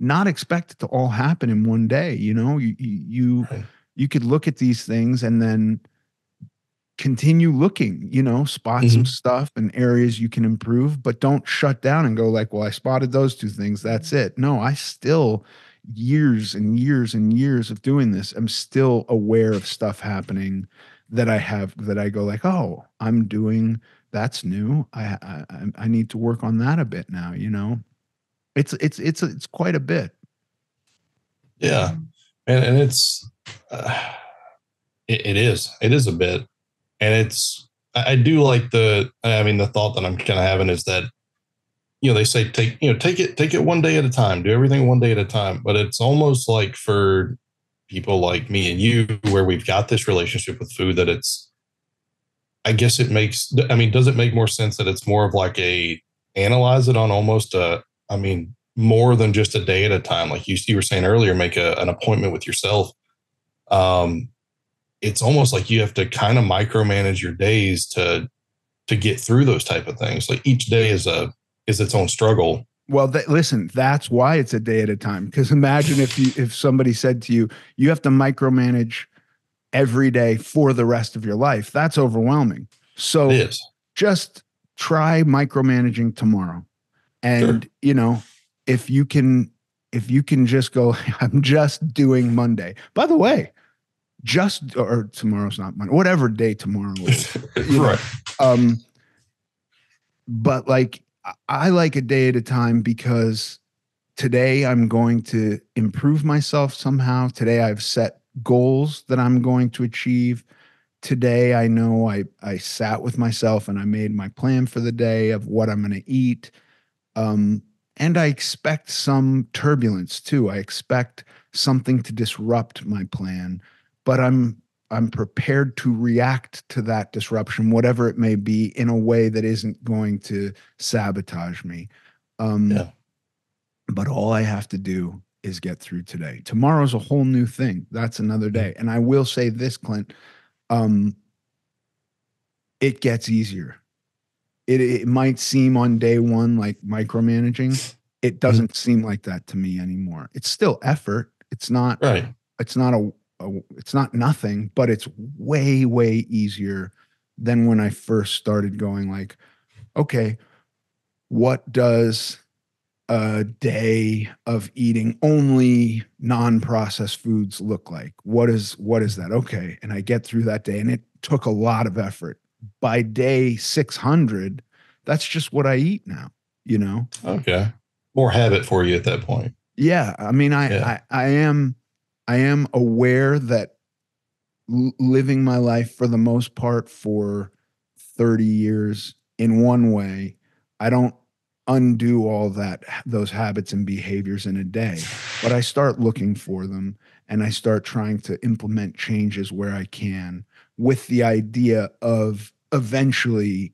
not expect it to all happen in one day. You know, you, you, you, Right. you could look at these things and then continue looking, you know, spot some mm-hmm. stuff and areas you can improve, but don't shut down and go like, well, I spotted those two things. That's mm-hmm. it. No, I still years and years and years of doing this, I'm still aware of stuff happening that I have that I go like, oh, I'm doing that's new. I I- I need to work on that a bit now, you know. It's it's it's it's quite a bit. Yeah, and and it's uh, it, it is it is a bit, and it's I, I do like the I mean the thought that I'm kind of having is that you know they say take you know take it take it one day at a time, do everything one day at a time, but it's almost like for people like me and you where we've got this relationship with food that it's I guess it makes I mean does it make more sense that it's more of like a analyze it on almost a I mean more than just a day at a time. Like you, you were saying earlier, make a, an appointment with yourself. Um, it's almost like you have to kind of micromanage your days to to get through those type of things. Like each day is a is its own struggle. Well, th- listen, that's why it's a day at a time. Because imagine if you if somebody said to you, you have to micromanage every day for the rest of your life. That's overwhelming. So just try micromanaging tomorrow. And you know, if you can if you can just go, I'm just doing Monday. By the way, just or tomorrow's not Monday, whatever day tomorrow is. you know, right. um but like I- i like a day at a time because today i'm going to improve myself somehow today i've set goals that i'm going to achieve today i know i i sat with myself and i made my plan for the day of what i'm going to eat um and i expect some turbulence too i expect something to disrupt my plan but i'm I'm prepared to react to that disruption, whatever it may be, in a way that isn't going to sabotage me. Um, Yeah. But all I have to do is get through today. Tomorrow's a whole new thing. That's another day. And I will say this, Clint. Um, it gets easier. It, it might seem on day one like micromanaging. It mm-hmm. doesn't seem like that to me anymore. It's still effort. It's not Right. it's not a, a it's not nothing, but it's way way easier than when I first started going like, okay, what does a day of eating only non-processed foods look like? What is what is that? Okay, and I get through that day and it took a lot of effort. By day 600, that's just what I eat now, you know? Okay. More habit for you at that point. Yeah, I mean, I Yeah. I, I am I am aware that l- living my life for the most part for 30 years in one way, I don't undo all that those habits and behaviors in a day, but I start looking for them and I start trying to implement changes where I can with the idea of eventually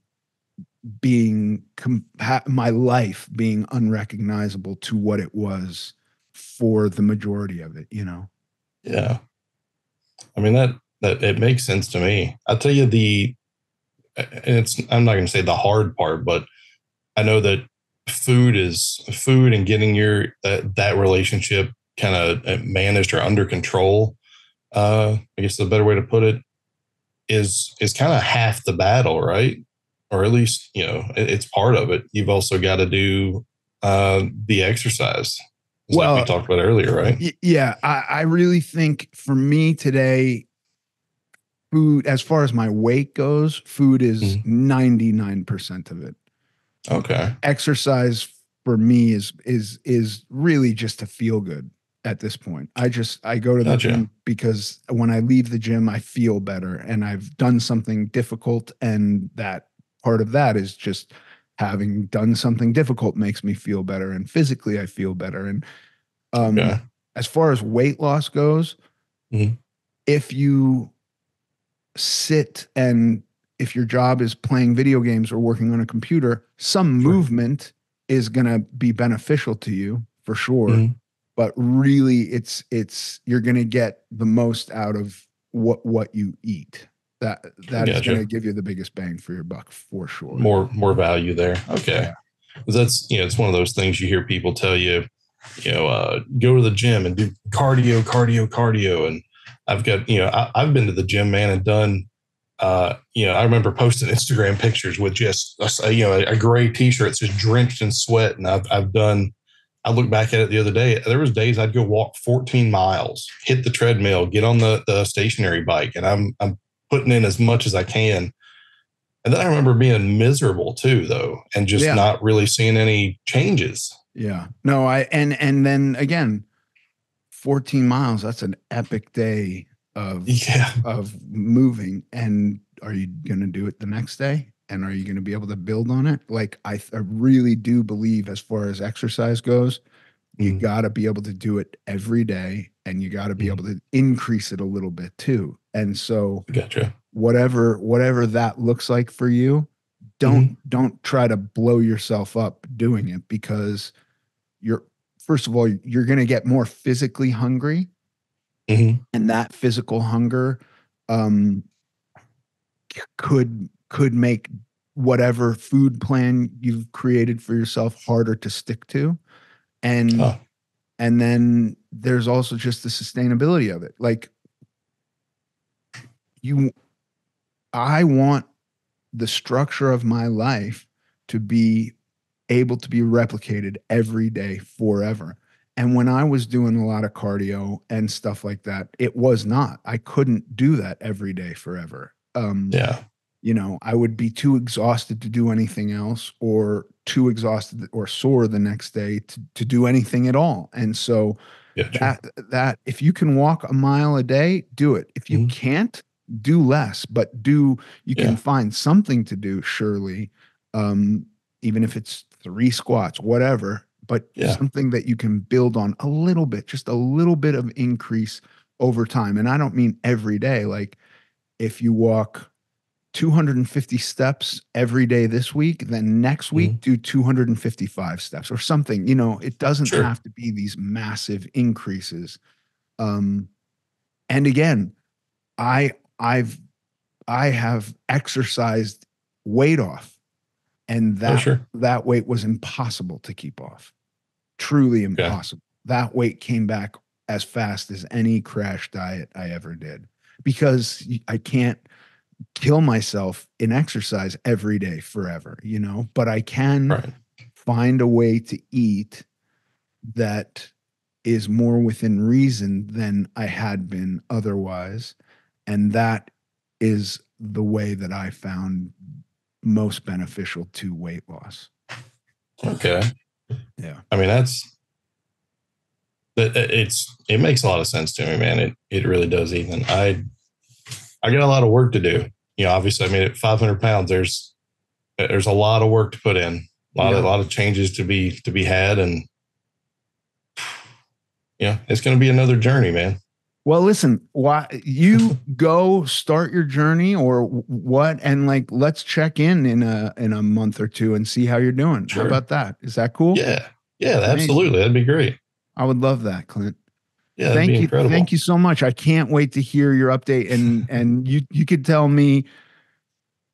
being com- ha- my life being unrecognizable to what it was for the majority of it you know Yeah. I mean that that it makes sense to me. I'll tell you the it's I'm not going to say the hard part, but I know that food is food and getting your that that relationship kind of managed or under control. Uh, I guess the better way to put it is is kind of half the battle, right? Or at least you know it, it's part of it. You've also got to do uh, the exercise, It's like Well, we talked about earlier, right? Y- yeah I, I really think for me today food as far as my weight goes food is Mhm. 99% of it Okay, exercise for me is is is really just to feel good at this point. I just I go to the Gotcha. gym because when I leave the gym I feel better and I've done something difficult and that part of that is just having done something difficult makes me feel better and physically I feel better and um Okay. as far as weight loss goes Mhm. if you sit and if your job is playing video games or working on a computer, some Sure. movement is going to be beneficial to you for sure. Mhm. But really, it's it's you're going to get the most out of what what you eat. That that is Gotcha. going to give you the biggest bang for your buck for sure. more more value there. Okay. Yeah. That's you know it's one of those things you hear people tell you, you know, uh, go to the gym and do cardio, cardio, cardio, and I've got you know I, I've been to the gym, man, and done. Uh, you know, I remember posting Instagram pictures with just a you know a, a gray T-shirt that's just drenched in sweat, and I've I've done. I look back at it the other day. There was days I'd go walk 14 miles, hit the treadmill, get on the the stationary bike, and I'm I'm putting in as much as I can. And then I remember being miserable too, though, and just Yeah. not really seeing any changes. Yeah. No, I and and then again, 14 miles, that's an epic day of Yeah. of moving and are you going to do it the next day and are you going to be able to build on it like I, I really do believe as far as exercise goes you Mhm. got to be able to do it every day and you got to be Mhm. able to increase it a little bit too and so Gotcha. whatever whatever that looks like for you don't don't try to blow yourself up doing it because you're first of all you're going to get more physically hungry Mhm. and that physical hunger um could could make whatever food plan you've created for yourself harder to stick to and Oh. and then there's also just the sustainability of it like you i want the structure of my life to be able to be replicated every day forever and when I was doing a lot of cardio and stuff like that, it was not. I couldn't do that every day forever. Um, Yeah. You know, I would be too exhausted to do anything else or too exhausted or sore the next day to, to do anything at all. And so Gotcha. that that if you can walk a mile a day, do it. If you Mhm. can't, do less, but do you Yeah. can find something to do, surely. Um, even if it's three squats, whatever, but Yeah. something that you can build on a little bit, just a little bit of increase over time. And I don't mean every day. Like if you walk 250 steps every day this week, then next week do 255 steps or something. You know, it doesn't Sure. have to be these massive increases. Um, and again, I I've I have exercised weight off, and Oh, that sure. that weight was impossible to keep off. Truly impossible. That weight came back as fast as any crash diet I ever did because i can't kill myself in exercise every day forever, you know, but I can Right. find a way to eat that is more within reason than I had been otherwise. And that is the way that I found most beneficial to weight loss. Okay. Yeah. I mean, that's that that- it's it makes a lot of sense to me, man. It it really does, Ethan. I I got a lot of work to do. You know, obviously, I mean, at 500 pounds, there's there's a lot of work to put in, a lot of a lot of changes to be to be had, and yeah, it's going to be another journey, man. Well, listen, why you go start your journey or what and like let's check in in a in a month or two and see how you're doing. Sure. How about that? Is that cool? Yeah, yeah, absolutely, that'd be great. I would love that, Clint. Yeah, thank you incredible. thank you so much i can't wait to hear your update and and you you could tell me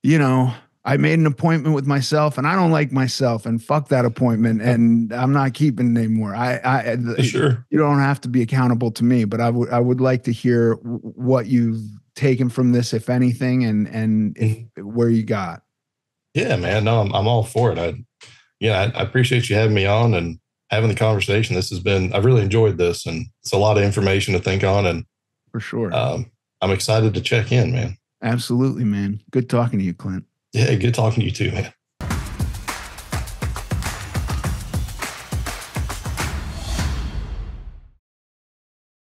you know i made an appointment with myself and i don't like myself and fuck that appointment and i'm not keeping it anymore i i sure. you don't have to be accountable to me but i would i would like to hear what you've taken from this if anything and and if, mm-hmm. where you got Yeah, man. No, I'm, I'm all for it. I, yeah, I, I appreciate you having me on and having the conversation. This has been, I've really enjoyed this and it's a lot of information to think on. And for sure um, I'm excited to check in, man. absolutely man good talking to you clint Yeah, good talking to you too, man.